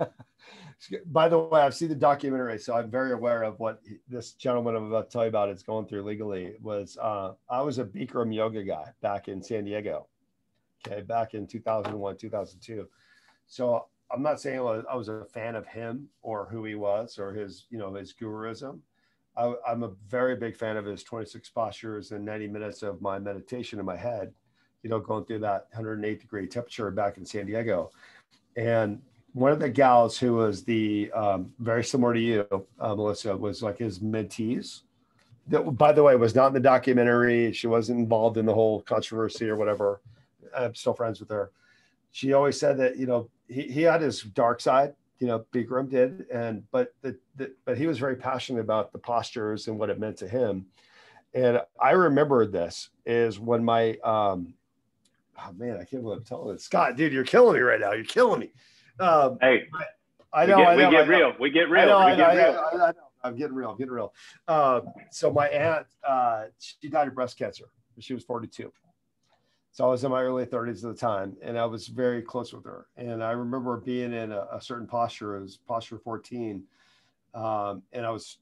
by the way, I've seen the documentary, so I'm very aware of what this gentleman I'm about to tell you about is going through legally. Was uh, I was a Bikram yoga guy back in San Diego, okay, back in 2001, 2002. So I'm not saying I was a fan of him or who he was or his, you know, his guruism. I, I, am a very big fan of his 26 postures and 90 minutes of my meditation in my head, you know, going through that 108 degree temperature back in San Diego. And one of the gals who was the um, very similar to you, uh, Melissa, was like his mentees. That, by the way, was not in the documentary. She wasn't involved in the whole controversy or whatever. I'm still friends with her. She always said that you know he, he had his dark side, you know, Bikram did, and but the, the but he was very passionate about the postures and what it meant to him. And I remember this is when my um, oh man, I can't believe I'm telling it. Scott, dude, you're killing me right now. You're killing me. Um, hey, I know. We get, I know, we get real. We get real. Know, we get real. I, am getting real. I'm getting real. Uh, so my aunt, uh, she died of breast cancer. She was 42. So I was in my early 30s at the time, and I was very close with her. And I remember being in a, a certain posture, it was posture 14. Um, and I was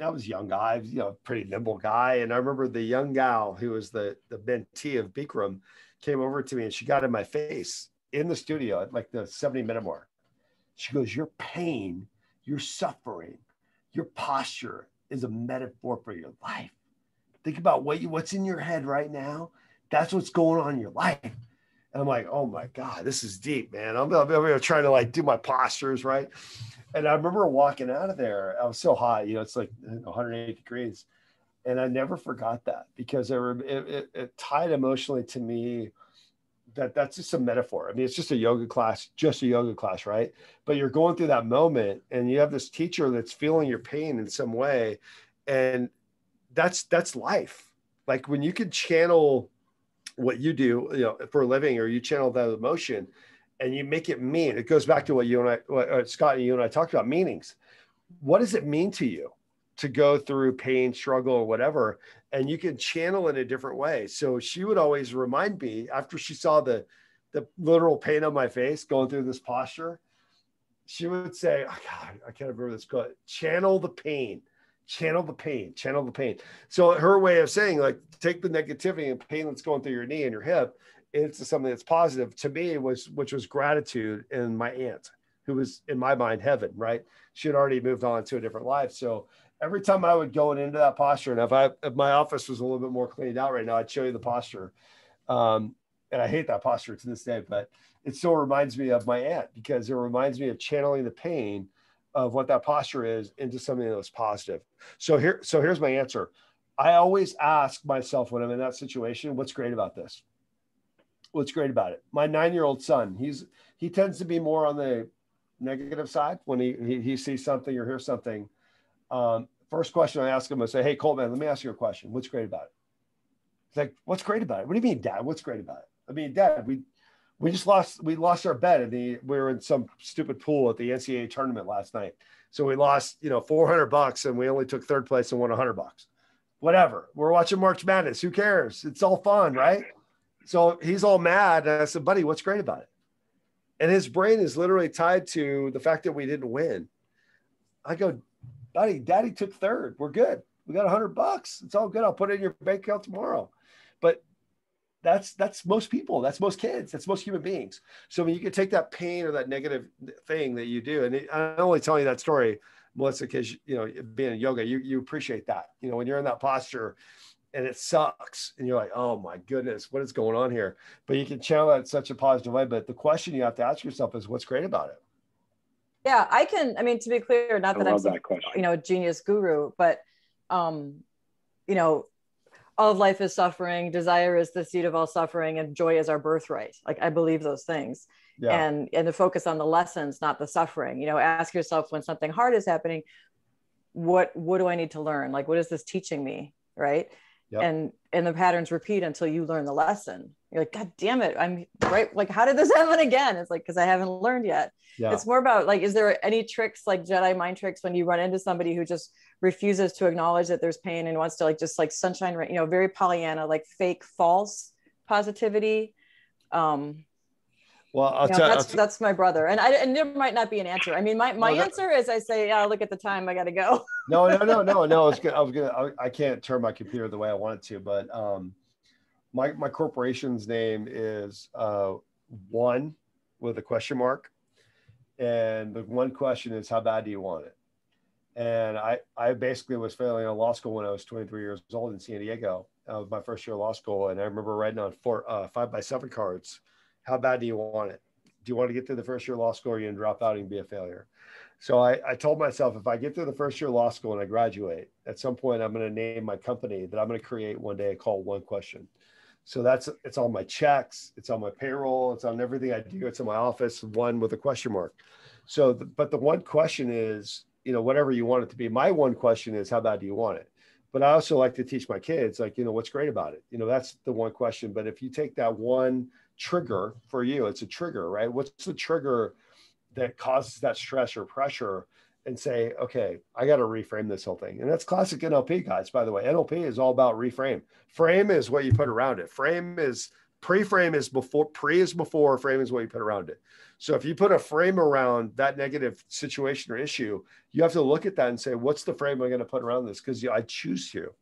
I was young guy, you know, pretty nimble guy. And I remember the young gal who was the the mentee of Bikram came over to me and she got in my face in the studio at like the 70 minute mark. She goes, Your pain, your suffering, your posture is a metaphor for your life. Think about what you what's in your head right now that's what's going on in your life. And I'm like, oh my God, this is deep, man. I'm, I'm, I'm trying to like do my postures, right? And I remember walking out of there. I was so hot, you know, it's like 108 degrees. And I never forgot that because it, it, it tied emotionally to me that that's just a metaphor. I mean, it's just a yoga class, just a yoga class, right? But you're going through that moment and you have this teacher that's feeling your pain in some way. And that's that's life. Like when you can channel what you do, you know, for a living, or you channel that emotion, and you make it mean. It goes back to what you and I, what, uh, Scott, and you and I talked about meanings. What does it mean to you to go through pain, struggle, or whatever? And you can channel in a different way. So she would always remind me after she saw the the literal pain on my face going through this posture. She would say, oh, God, I can't remember this quote. Channel the pain channel the pain, channel the pain. So her way of saying, like, take the negativity and pain that's going through your knee and your hip into something that's positive to me was, which was gratitude in my aunt, who was in my mind heaven, right? She had already moved on to a different life. So every time I would go into that posture, and if I if my office was a little bit more cleaned out right now, I'd show you the posture. Um, and I hate that posture to this day, but it still reminds me of my aunt because it reminds me of channeling the pain of what that posture is into something that was positive. So here, so here's my answer. I always ask myself when I'm in that situation, what's great about this? What's great about it? My nine-year-old son, he's he tends to be more on the negative side when he he, he sees something or hears something. Um, first question I ask him, I say, "Hey, Coleman, let me ask you a question. What's great about it?" He's like, "What's great about it? What do you mean, Dad? What's great about it?" I mean, Dad, we we just lost we lost our bet and the we were in some stupid pool at the NCAA tournament last night. So we lost, you know, 400 bucks and we only took third place and won 100 bucks. Whatever. We're watching March Madness. Who cares? It's all fun, right? So he's all mad. And I said, buddy, what's great about it? And his brain is literally tied to the fact that we didn't win. I go, buddy, daddy took third. We're good. We got a 100 bucks. It's all good. I'll put it in your bank account tomorrow. But that's that's most people that's most kids that's most human beings so mean, you can take that pain or that negative thing that you do and i'm only telling you that story melissa because you know being in yoga you, you appreciate that you know when you're in that posture and it sucks and you're like oh my goodness what is going on here but you can channel that in such a positive way but the question you have to ask yourself is what's great about it yeah i can i mean to be clear not that i'm that you know a genius guru but um you know all of life is suffering desire is the seed of all suffering and joy is our birthright. Like i believe those things. Yeah. and and to focus on the lessons not the suffering. You know ask yourself when something hard is happening what what do i need to learn? Like what is this teaching me? Right? Yep. and and the patterns repeat until you learn the lesson you're like god damn it i'm right like how did this happen again? It's like because i haven't learned yet. Yeah. it's more about like is there any tricks like jedi mind tricks when you run into somebody who just refuses to acknowledge that there's pain and wants to like just like sunshine you know very pollyanna like fake false positivity um well I'll you know, that's I'll that's my brother. And i and there might not be an answer. I mean my, my answer is i say yeah look at the time i gotta go. No no no no no it's good i was gonna I, I can't turn my computer the way i want it to but um my my corporation's name is uh one with a question mark and the one question is how bad do you want it and I, I basically was failing on law school when I was 23 years old in San Diego. Uh, my first year of law school. And I remember writing on four, uh, five by seven cards. How bad do you want it? Do you want to get through the first year of law school or are you to drop out and be a failure? So I, I told myself if I get through the first year of law school and I graduate, at some point I'm going to name my company that I'm going to create one day called One Question. So that's it's on my checks, it's on my payroll, it's on everything I do. It's in my office, one with a question mark. So, the, but the one question is you know, whatever you want it to be. My one question is, how bad do you want it? But I also like to teach my kids, like, you know, what's great about it? You know, that's the one question. But if you take that one trigger for you, it's a trigger, right? What's the trigger that causes that stress or pressure? And say, okay, I got to reframe this whole thing. And that's classic NLP, guys, by the way. NLP is all about reframe. Frame is what you put around it. Frame is pre-frame is before, pre is before, frame is what you put around it. So if you put a frame around that negative situation or issue, you have to look at that and say, what's the frame I'm going to put around this? Because I choose to.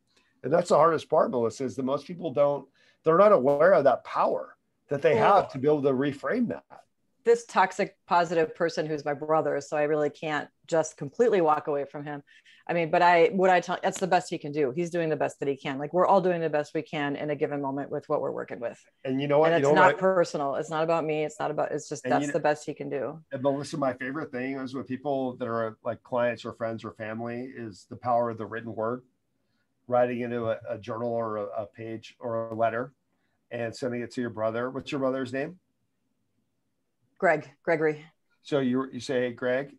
And that's the hardest part, Melissa, is that most people don't, they're not aware of that power that they have to be able to reframe that. This toxic positive person who's my brother, so I really can't just completely walk away from him. I mean, but I would I tell that's the best he can do. He's doing the best that he can. Like we're all doing the best we can in a given moment with what we're working with. And you know what? And it's you know not what? personal. It's not about me. It's not about. It's just that's you know, the best he can do. And Melissa, my favorite thing is with people that are like clients or friends or family is the power of the written word, writing into a, a journal or a, a page or a letter, and sending it to your brother. What's your brother's name? Greg. Gregory. So you you say, hey, Greg,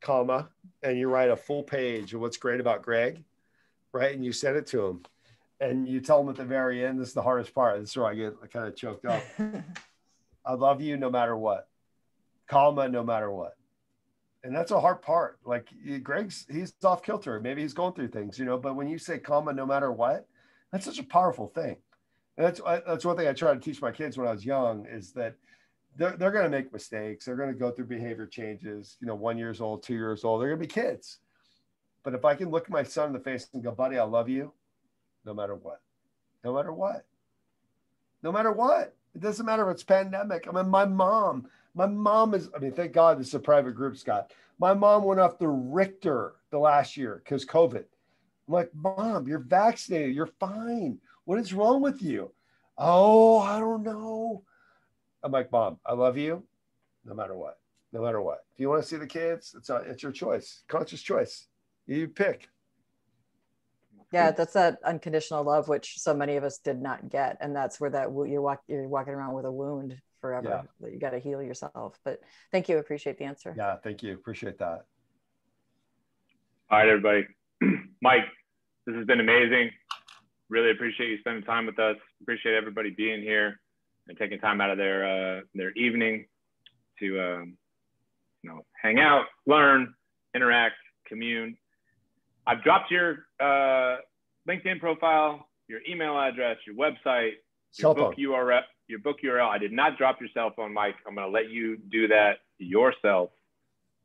comma, and you write a full page of what's great about Greg, right? And you send it to him. And you tell him at the very end, this is the hardest part. This is where I get kind of choked up. I love you no matter what, comma, no matter what. And that's a hard part. Like Greg's, he's off kilter. Maybe he's going through things, you know, but when you say comma, no matter what, that's such a powerful thing. And that's, uh, that's one thing I try to teach my kids when I was young is that they're, they're going to make mistakes. They're going to go through behavior changes, you know, one years old, two years old. They're going to be kids. But if I can look my son in the face and go, buddy, I love you, no matter what, no matter what, no matter what, it doesn't matter if it's pandemic. I mean, my mom, my mom is, I mean, thank God this is a private group, Scott. My mom went off the Richter the last year because COVID. I'm like, Mom, you're vaccinated. You're fine. What is wrong with you? Oh, I don't know. I'm like, Mom, I love you no matter what. No matter what. If you want to see the kids, it's, a, it's your choice, conscious choice. You pick. Yeah, that's that unconditional love, which so many of us did not get, and that's where that you're walk, you're walking around with a wound forever Yeah. that you got to heal yourself. But thank you, appreciate the answer. Yeah, thank you. Appreciate that. All right, everybody. Mike, this has been amazing. Really appreciate you spending time with us. Appreciate everybody being here and taking time out of their uh, their evening to um, you know hang out, learn, interact, commune. I've dropped your uh, LinkedIn profile, your email address, your website, your Cell book phone. URL. Your book URL. I did not drop your cell phone, Mike. I'm going to let you do that yourself.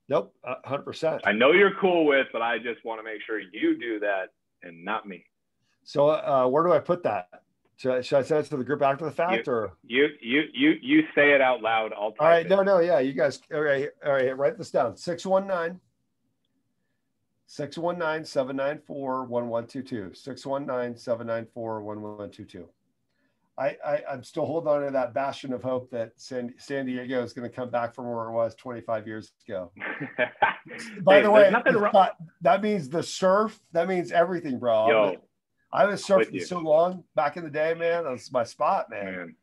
Nope, uh, 100%. I know you're cool with, but I just want to make sure you do that and not me. So uh, where do I put that? Should I, should I send it to the group after the fact or? You you you you say it out loud. I'll All right, it. no, no, yeah, you guys, all right, all right, write this down. 619 619 794 1122. 619 794 1122. I, I, I'm still holding on to that bastion of hope that San, San Diego is going to come back from where it was 25 years ago. By Hey, the way, nothing wrong- not- that means the surf. That means everything, bro. Yo, I was surfing so long back in the day, man. That was my spot, man. man.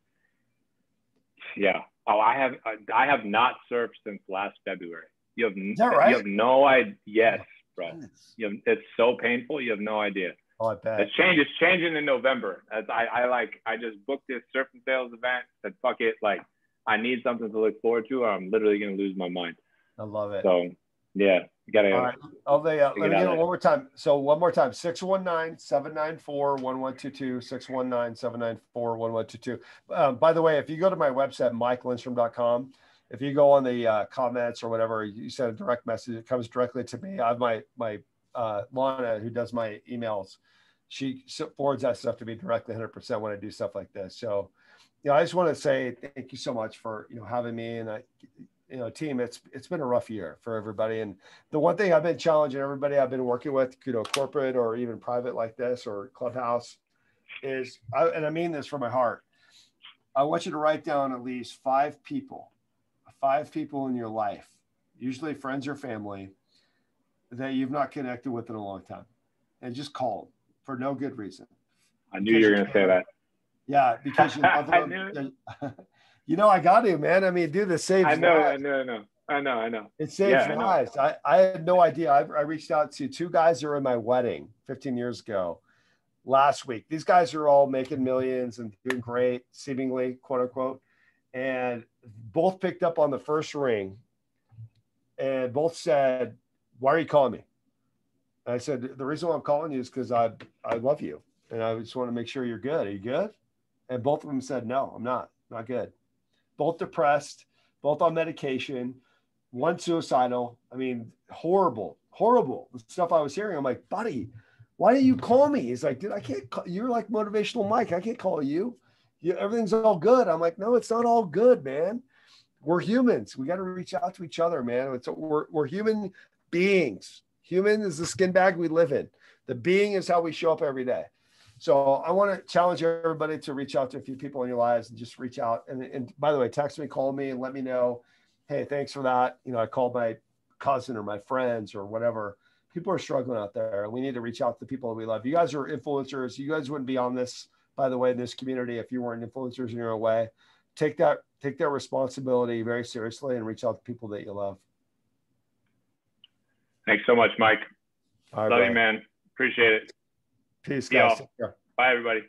Yeah. Oh, I have I have not surfed since last February. You have Is that right? you have no idea. Yes, oh, bro. You have, it's so painful. You have no idea. Oh, I bet. It's change. It's changing in November. As I, I like, I just booked this surfing sales event. Said fuck it. Like, I need something to look forward to, or I'm literally gonna lose my mind. I love it. So, yeah, gotta. All right. I'll lay out. Let me get it one more time. So one more time. 619-794-1122. 619-794-1122. Um, by the way, if you go to my website, mikelindstrom.com, if you go on the uh, comments or whatever, you send a direct message, it comes directly to me. I have my my uh, Lana who does my emails. She forwards that stuff to me directly 100% when I do stuff like this. So, you know, I just want to say thank you so much for, you know, having me and I, you know, team, it's, it's been a rough year for everybody. And the one thing I've been challenging everybody I've been working with, you know, corporate or even private like this or clubhouse is, I, and I mean this from my heart. I want you to write down at least five people, five people in your life, usually friends or family, that you've not connected with in a long time, and just call them for no good reason. I knew you were gonna say that. Yeah, because you love them. You know, I got to, man. I mean, dude, this saves I know. I know. I know. I know. I know. It saves Yeah, I lives. I, I had no idea. I, I reached out to two guys that were in my wedding 15 years ago last week. These guys are all making millions and doing great, seemingly, quote unquote. And both picked up on the first ring and both said, Why are you calling me? And I said, The reason why I'm calling you is because I, I love you. And I just want to make sure you're good. Are you good? And both of them said, No, I'm not. Not good. Both depressed, both on medication, one suicidal. I mean, horrible, horrible. The stuff I was hearing, I'm like, buddy, why do you call me? He's like, dude, I can't call you're like motivational Mike. I can't call you. you everything's all good. I'm like, no, it's not all good, man. We're humans. We got to reach out to each other, man. It's we're, we're human beings. Human is the skin bag we live in. The being is how we show up every day. So I want to challenge everybody to reach out to a few people in your lives and just reach out. And, and by the way, text me, call me, and let me know. Hey, thanks for that. You know, I called my cousin or my friends or whatever. People are struggling out there, and we need to reach out to the people that we love. You guys are influencers. You guys wouldn't be on this, by the way, in this community if you weren't influencers in your own way. Take that, take that responsibility very seriously, and reach out to people that you love. Thanks so much, Mike. All Love you, man. Appreciate it. Peace, guys. Bye, everybody.